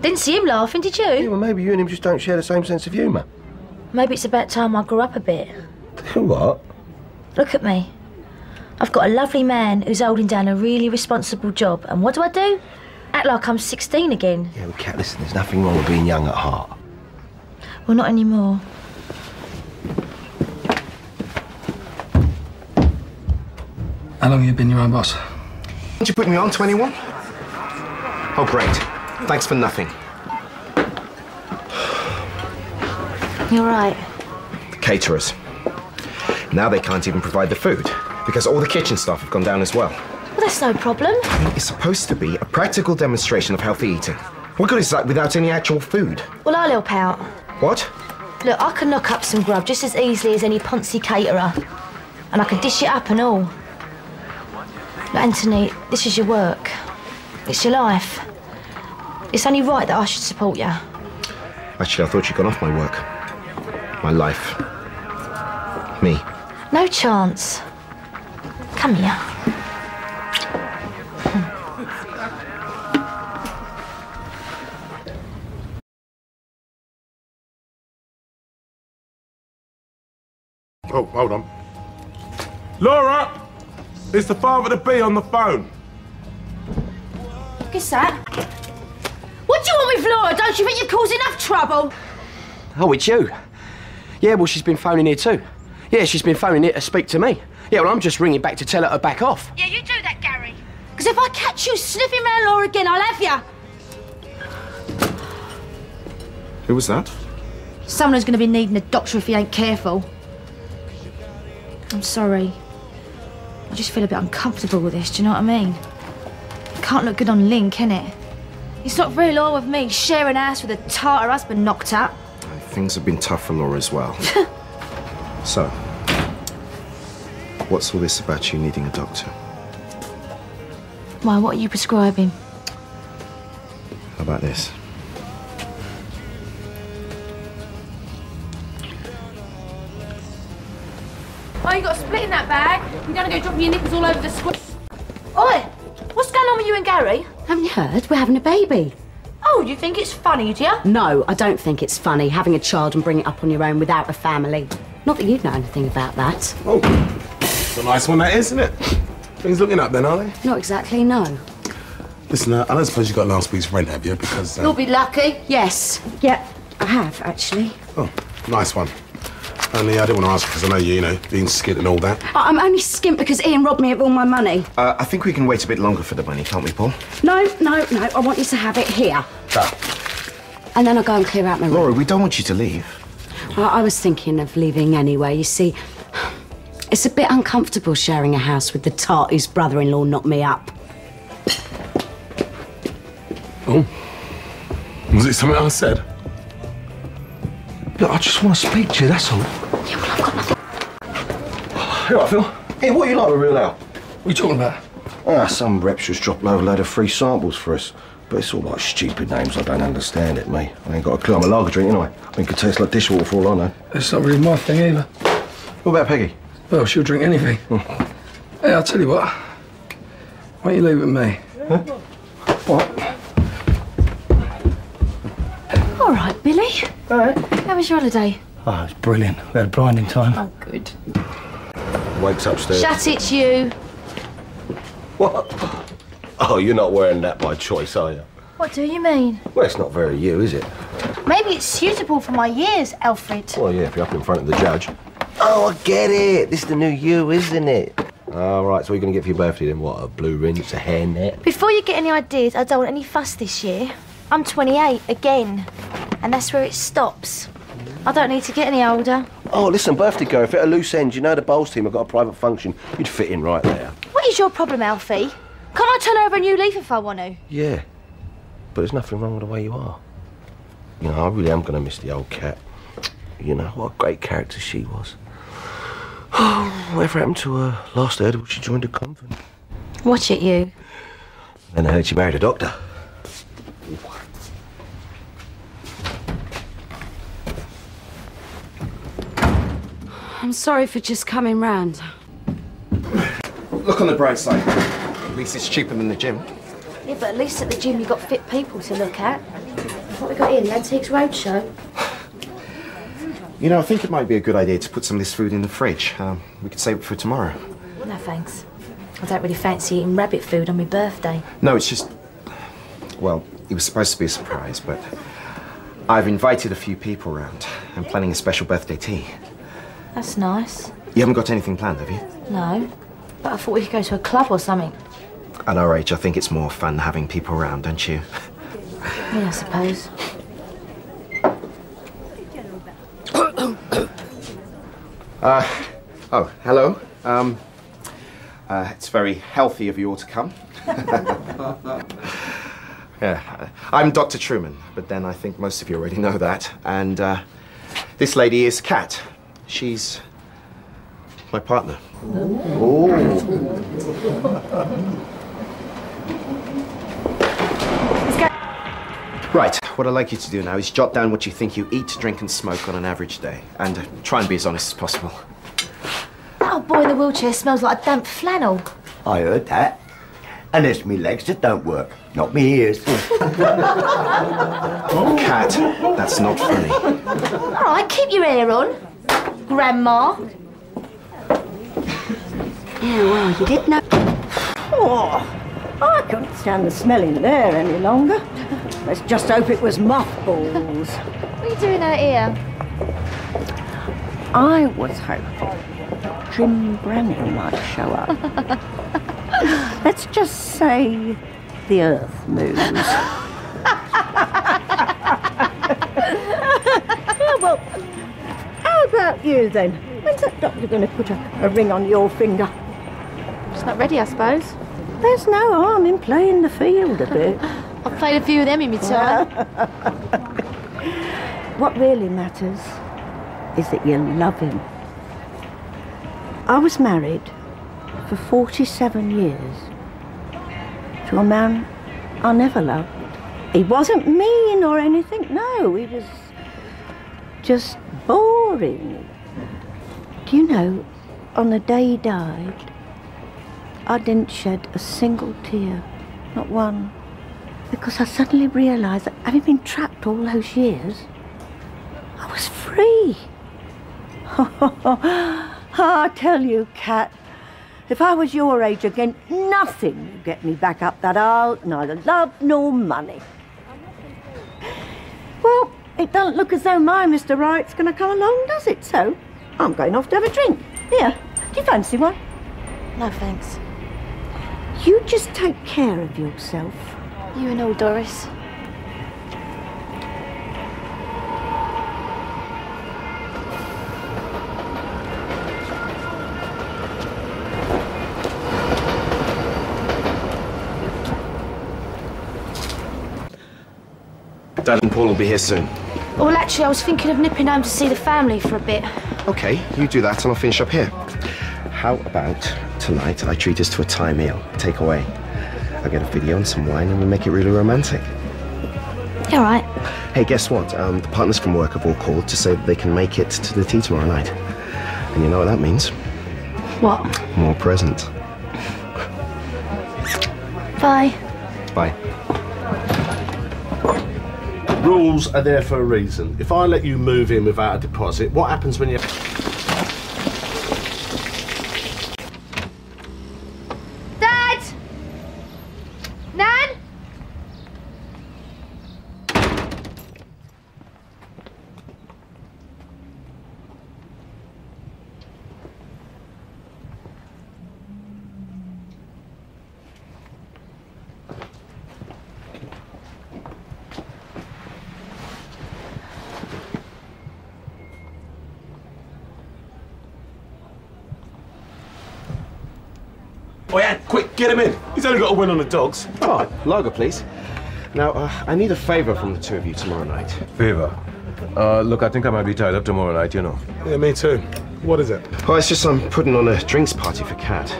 Didn't see him laughing, did you? yeah, well, maybe you and him just don't share the same sense of humour. Maybe it's about time I grew up a bit. What? Look at me. I've got a lovely man who's holding down a really responsible job, and what do I do? Act like I'm 16 again. Yeah, well, Kat, listen, there's nothing wrong with being young at heart. Well, not anymore. How long have you been your own boss? Did you put me on 21? Oh, great. Thanks for nothing. You're right. The caterers. Now they can't even provide the food because all the kitchen staff have gone down as well. Well, that's no problem. It's supposed to be a practical demonstration of healthy eating. What good is that without any actual food? Well, I'll help out. What? Look, I can knock up some grub just as easily as any Ponzi caterer. And I can dish it up and all. Look, Anthony, this is your work. It's your life. It's only right that I should support you. Actually, I thought you'd gone off my work. My life. Me. No chance. Come here. Oh, hold on. Laura! It's the father to be on the phone. Guess that. What do you want with Laura? Don't you think you cause enough trouble? Oh, it's you. Yeah, well, she's been phoning here too. Yeah, she's been phoning here to speak to me. Yeah, well, I'm just ringing back to tell her to back off. Yeah, you do that, Garry. Because if I catch you sniffing around Laura again, I'll have you. Who was that? Someone who's going to be needing a doctor if he ain't careful. I'm sorry. I just feel a bit uncomfortable with this, do you know what I mean? It Can't look good on Lynne, can it? It's not very loyal with me, sharing ass with a tartar husband knocked up. Things have been tough for Laura as well. so, what's all this about you needing a doctor? Why, what are you prescribing? How about this? Oh, you got a split in that bag. You're gonna go dropping your nipples all over the square. Oi! What's going on with you and Garry? Haven't you heard? We're having a baby. Oh, you think it's funny, do you? No, I don't think it's funny having a child and bringing it up on your own without a family. Not that you'd know anything about that. Oh, it's a nice one that is, isn't it? Things looking up then, are they? Not exactly, no. Listen, uh, I don't suppose you got last week's rent, have you? Because, uh, You'll be lucky. Yes. Yeah, I have, actually. oh, nice one. Only I didn't want to ask because I know you, you know, being skint and all that. I- I'm only skint because Ian robbed me of all my money. Uh, I think we can wait a bit longer for the money, can't we, Paul? No, no, no. I want you to have it here. Ah. And then I'll go and clear out my room. Laura, we don't want you to leave. I, I was thinking of leaving anyway. You see, it's a bit uncomfortable sharing a house with the tart whose brother-in-law knocked me up. Oh. Was it something I said? Look, I just want to speak to you, that's all. You all right, Phil? Hey, what are you like with real ale? What are you talking about? Ah, some reps just dropping over a load of free samples for us. But it's all like stupid names. I don't understand it, me. I ain't got a clue. I'm a lager drink, anyway. I mean, it could taste like dishwater for all I know. It's not really my thing either. What about Peggy? Well, she'll drink anything. hey, I'll tell you what. Why don't you leave it with me? What? All right, Billy. All right. How was your holiday? Oh, it's brilliant. We had a blinding time. Oh, good. Wakes upstairs. Shut it, you. What? Oh, you're not wearing that by choice, are you? What do you mean? Well, it's not very you, is it? Maybe it's suitable for my years, Alfred. Well, yeah, if you're up in front of the judge. Oh, I get it. This is the new you, isn't it? All right, so what are you going to get for your birthday then? What, a blue rinse, a hairnet? Before you get any ideas, I don't want any fuss this year. I'm 28 again, and that's where it stops. I don't need to get any older. Oh, listen, birthday girl, if at a loose end, you know the bowls team have got a private function, you'd fit in right there. What is your problem, Alfie? Can't I turn over a new leaf if I want to? Yeah, but there's nothing wrong with the way you are. You know, I really am going to miss the old Kat. You know, what a great character she was. Oh, whatever happened to her? Last I heard she joined a convent. Watch it, you. Then I heard she married a doctor. I'm sorry for just coming round. Look on the bright side. At least it's cheaper than the gym. Yeah, but at least at the gym you've got fit people to look at. What we got here, the Antiques Roadshow? You know, I think it might be a good idea to put some of this food in the fridge. Um, we could save it for tomorrow. No thanks. I don't really fancy eating rabbit food on my birthday. No, it's just. Well, it was supposed to be a surprise, but I've invited a few people round. I'm planning a special birthday tea. That's nice. You haven't got anything planned, have you? No. But I thought we could go to a club or something. At our age, I think it's more fun having people around, don't you? Yeah, I suppose. Uh, oh, hello. Um, uh, it's very healthy of you all to come. yeah, I'm Dr. Trueman, but then I think most of you already know that. And uh, this lady is Kat. She's my partner. Right, what I'd like you to do now is jot down what you think you eat, drink, and smoke on an average day, and uh, try and be as honest as possible. That old boy in the wheelchair smells like a damp flannel. I heard that. And it's me legs that don't work, not me ears. Kat, that's not funny. All right, keep your hair on, Grandma. Yeah, well, you did know. Oh, I couldn't stand the smell in there any longer. Let's just hope it was mothballs. What are you doing out here? I was hoping Jim Branning might show up. Let's just say the Earth moves. yeah, well, how about you then? When's that doctor going to put a, a ring on your finger? It's not ready, I suppose. There's no harm in playing the field a bit. I've played a few of them in my time. What really matters is that you love him. I was married for 47 years to a man I never loved. He wasn't mean or anything, no, he was just boring. Do you know, on the day he died, I didn't shed a single tear, not one, because I suddenly realised that having been trapped all those years, I was free. I tell you, Kat, if I was your age again, nothing would get me back up that aisle, neither love nor money. It doesn't look as though my Mr. Wright's going to come along, does it? So, I'm going off to have a drink. Here, do you fancy one? No, thanks. You just take care of yourself. You and old Doris. Dad and Paul will be here soon. Well, actually, I was thinking of nipping home to see the family for a bit. Okay, you do that and I'll finish up here. How about tonight, I treat us to a Thai meal, take away. I get a video and some wine, and we make it really romantic. All right. Hey, guess what? Um, the partners from work have all called to say that they can make it to the tea tomorrow night. And you know what that means? What? More presents. Bye. Rules are there for a reason. If I let you move in without a deposit, what happens when you... Dad! Nan? Oh yeah, quick, get him in. He's only got a win on the dogs. Oh, lager, please. Now, uh, I need a favour from the two of you tomorrow night. Favor. Uh, look, I think I might be tied up tomorrow night, you know. Yeah, me too. What is it? Oh, it's just I'm putting on a drinks party for Kat.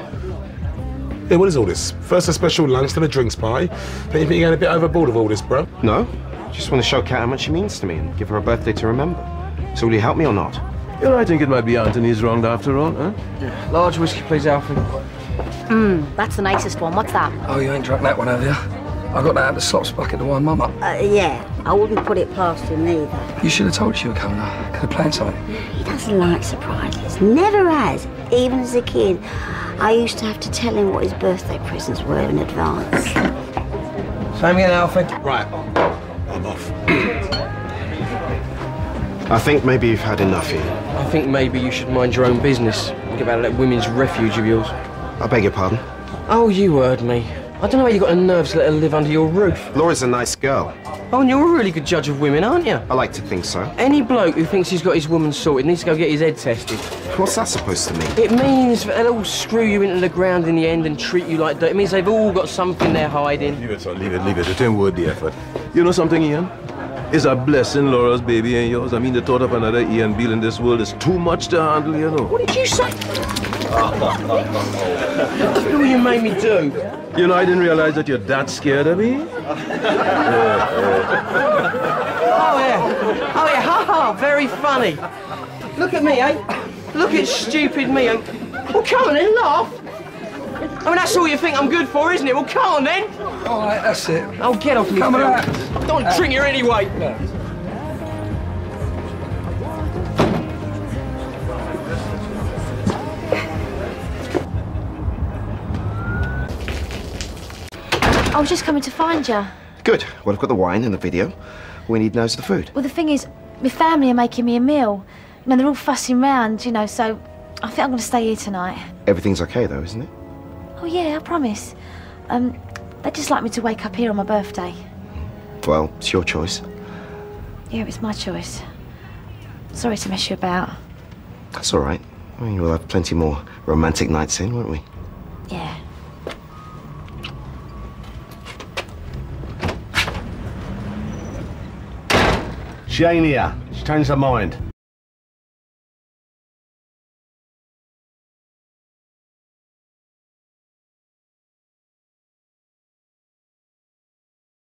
Hey, what is all this? First a special lunch, then a drinks party. Don't you think you're getting a bit overboard with all this, bro? No, just want to show Kat how much she means to me and give her a birthday to remember. So will you help me or not? You know, I think it might be Anthony's wrong after all, huh? Yeah. Large whiskey, please, Alfie. Mmm, that's the nicest one. What's that? Oh, you ain't drunk that one, have you? I got that at the slops bucket, the wine mama. Uh, yeah, I wouldn't put it past him either. You should have told us you were coming. I could have planned something. He doesn't like surprises. Never has. Even as a kid, I used to have to tell him what his birthday presents were in advance. Same again, Alfie. Right. I'm off. I think maybe you've had enough here. I think maybe you should mind your own business. Think about that women's refuge of yours. I beg your pardon? Oh, you heard me. I don't know how you got the nerves to let her live under your roof. Laura's a nice girl. Oh, and you're a really good judge of women, aren't you? I like to think so. Any bloke who thinks he's got his woman sorted needs to go get his head tested. What's that supposed to mean? It means that they'll all screw you into the ground in the end and treat you like dirt. It means they've all got something they're hiding. Leave it, son. Leave it, leave it. It ain't worth the effort. You know something, Ian? It's a blessing Laura's baby and yours. I mean, the thought of another Ian Beale in this world is too much to handle, you know. What did you say? Look what you made me do. You know, I didn't realize that you're that scared of me. Oh, yeah. Oh, yeah. Ha ha. Very funny. Look at me, eh? Look at stupid me. eh? Well, come on then, laugh. I mean, that's all you think I'm good for, isn't it? Well, come on then. All right, that's it. Oh, get off me, Come on. Don't drink here anyway. I was just coming to find you. Good. Well, I've got the wine and the video. All we need now is the food. Well, the thing is, my family are making me a meal. You know, they're all fussing round, you know, so I think I'm going to stay here tonight. Everything's okay, though, isn't it? Oh, yeah, I promise. Um, they'd just like me to wake up here on my birthday. Well, it's your choice. Yeah, it's my choice. Sorry to mess you about. That's all right. I mean, we'll have plenty more romantic nights in, won't we? Yeah. Here. She changed her mind.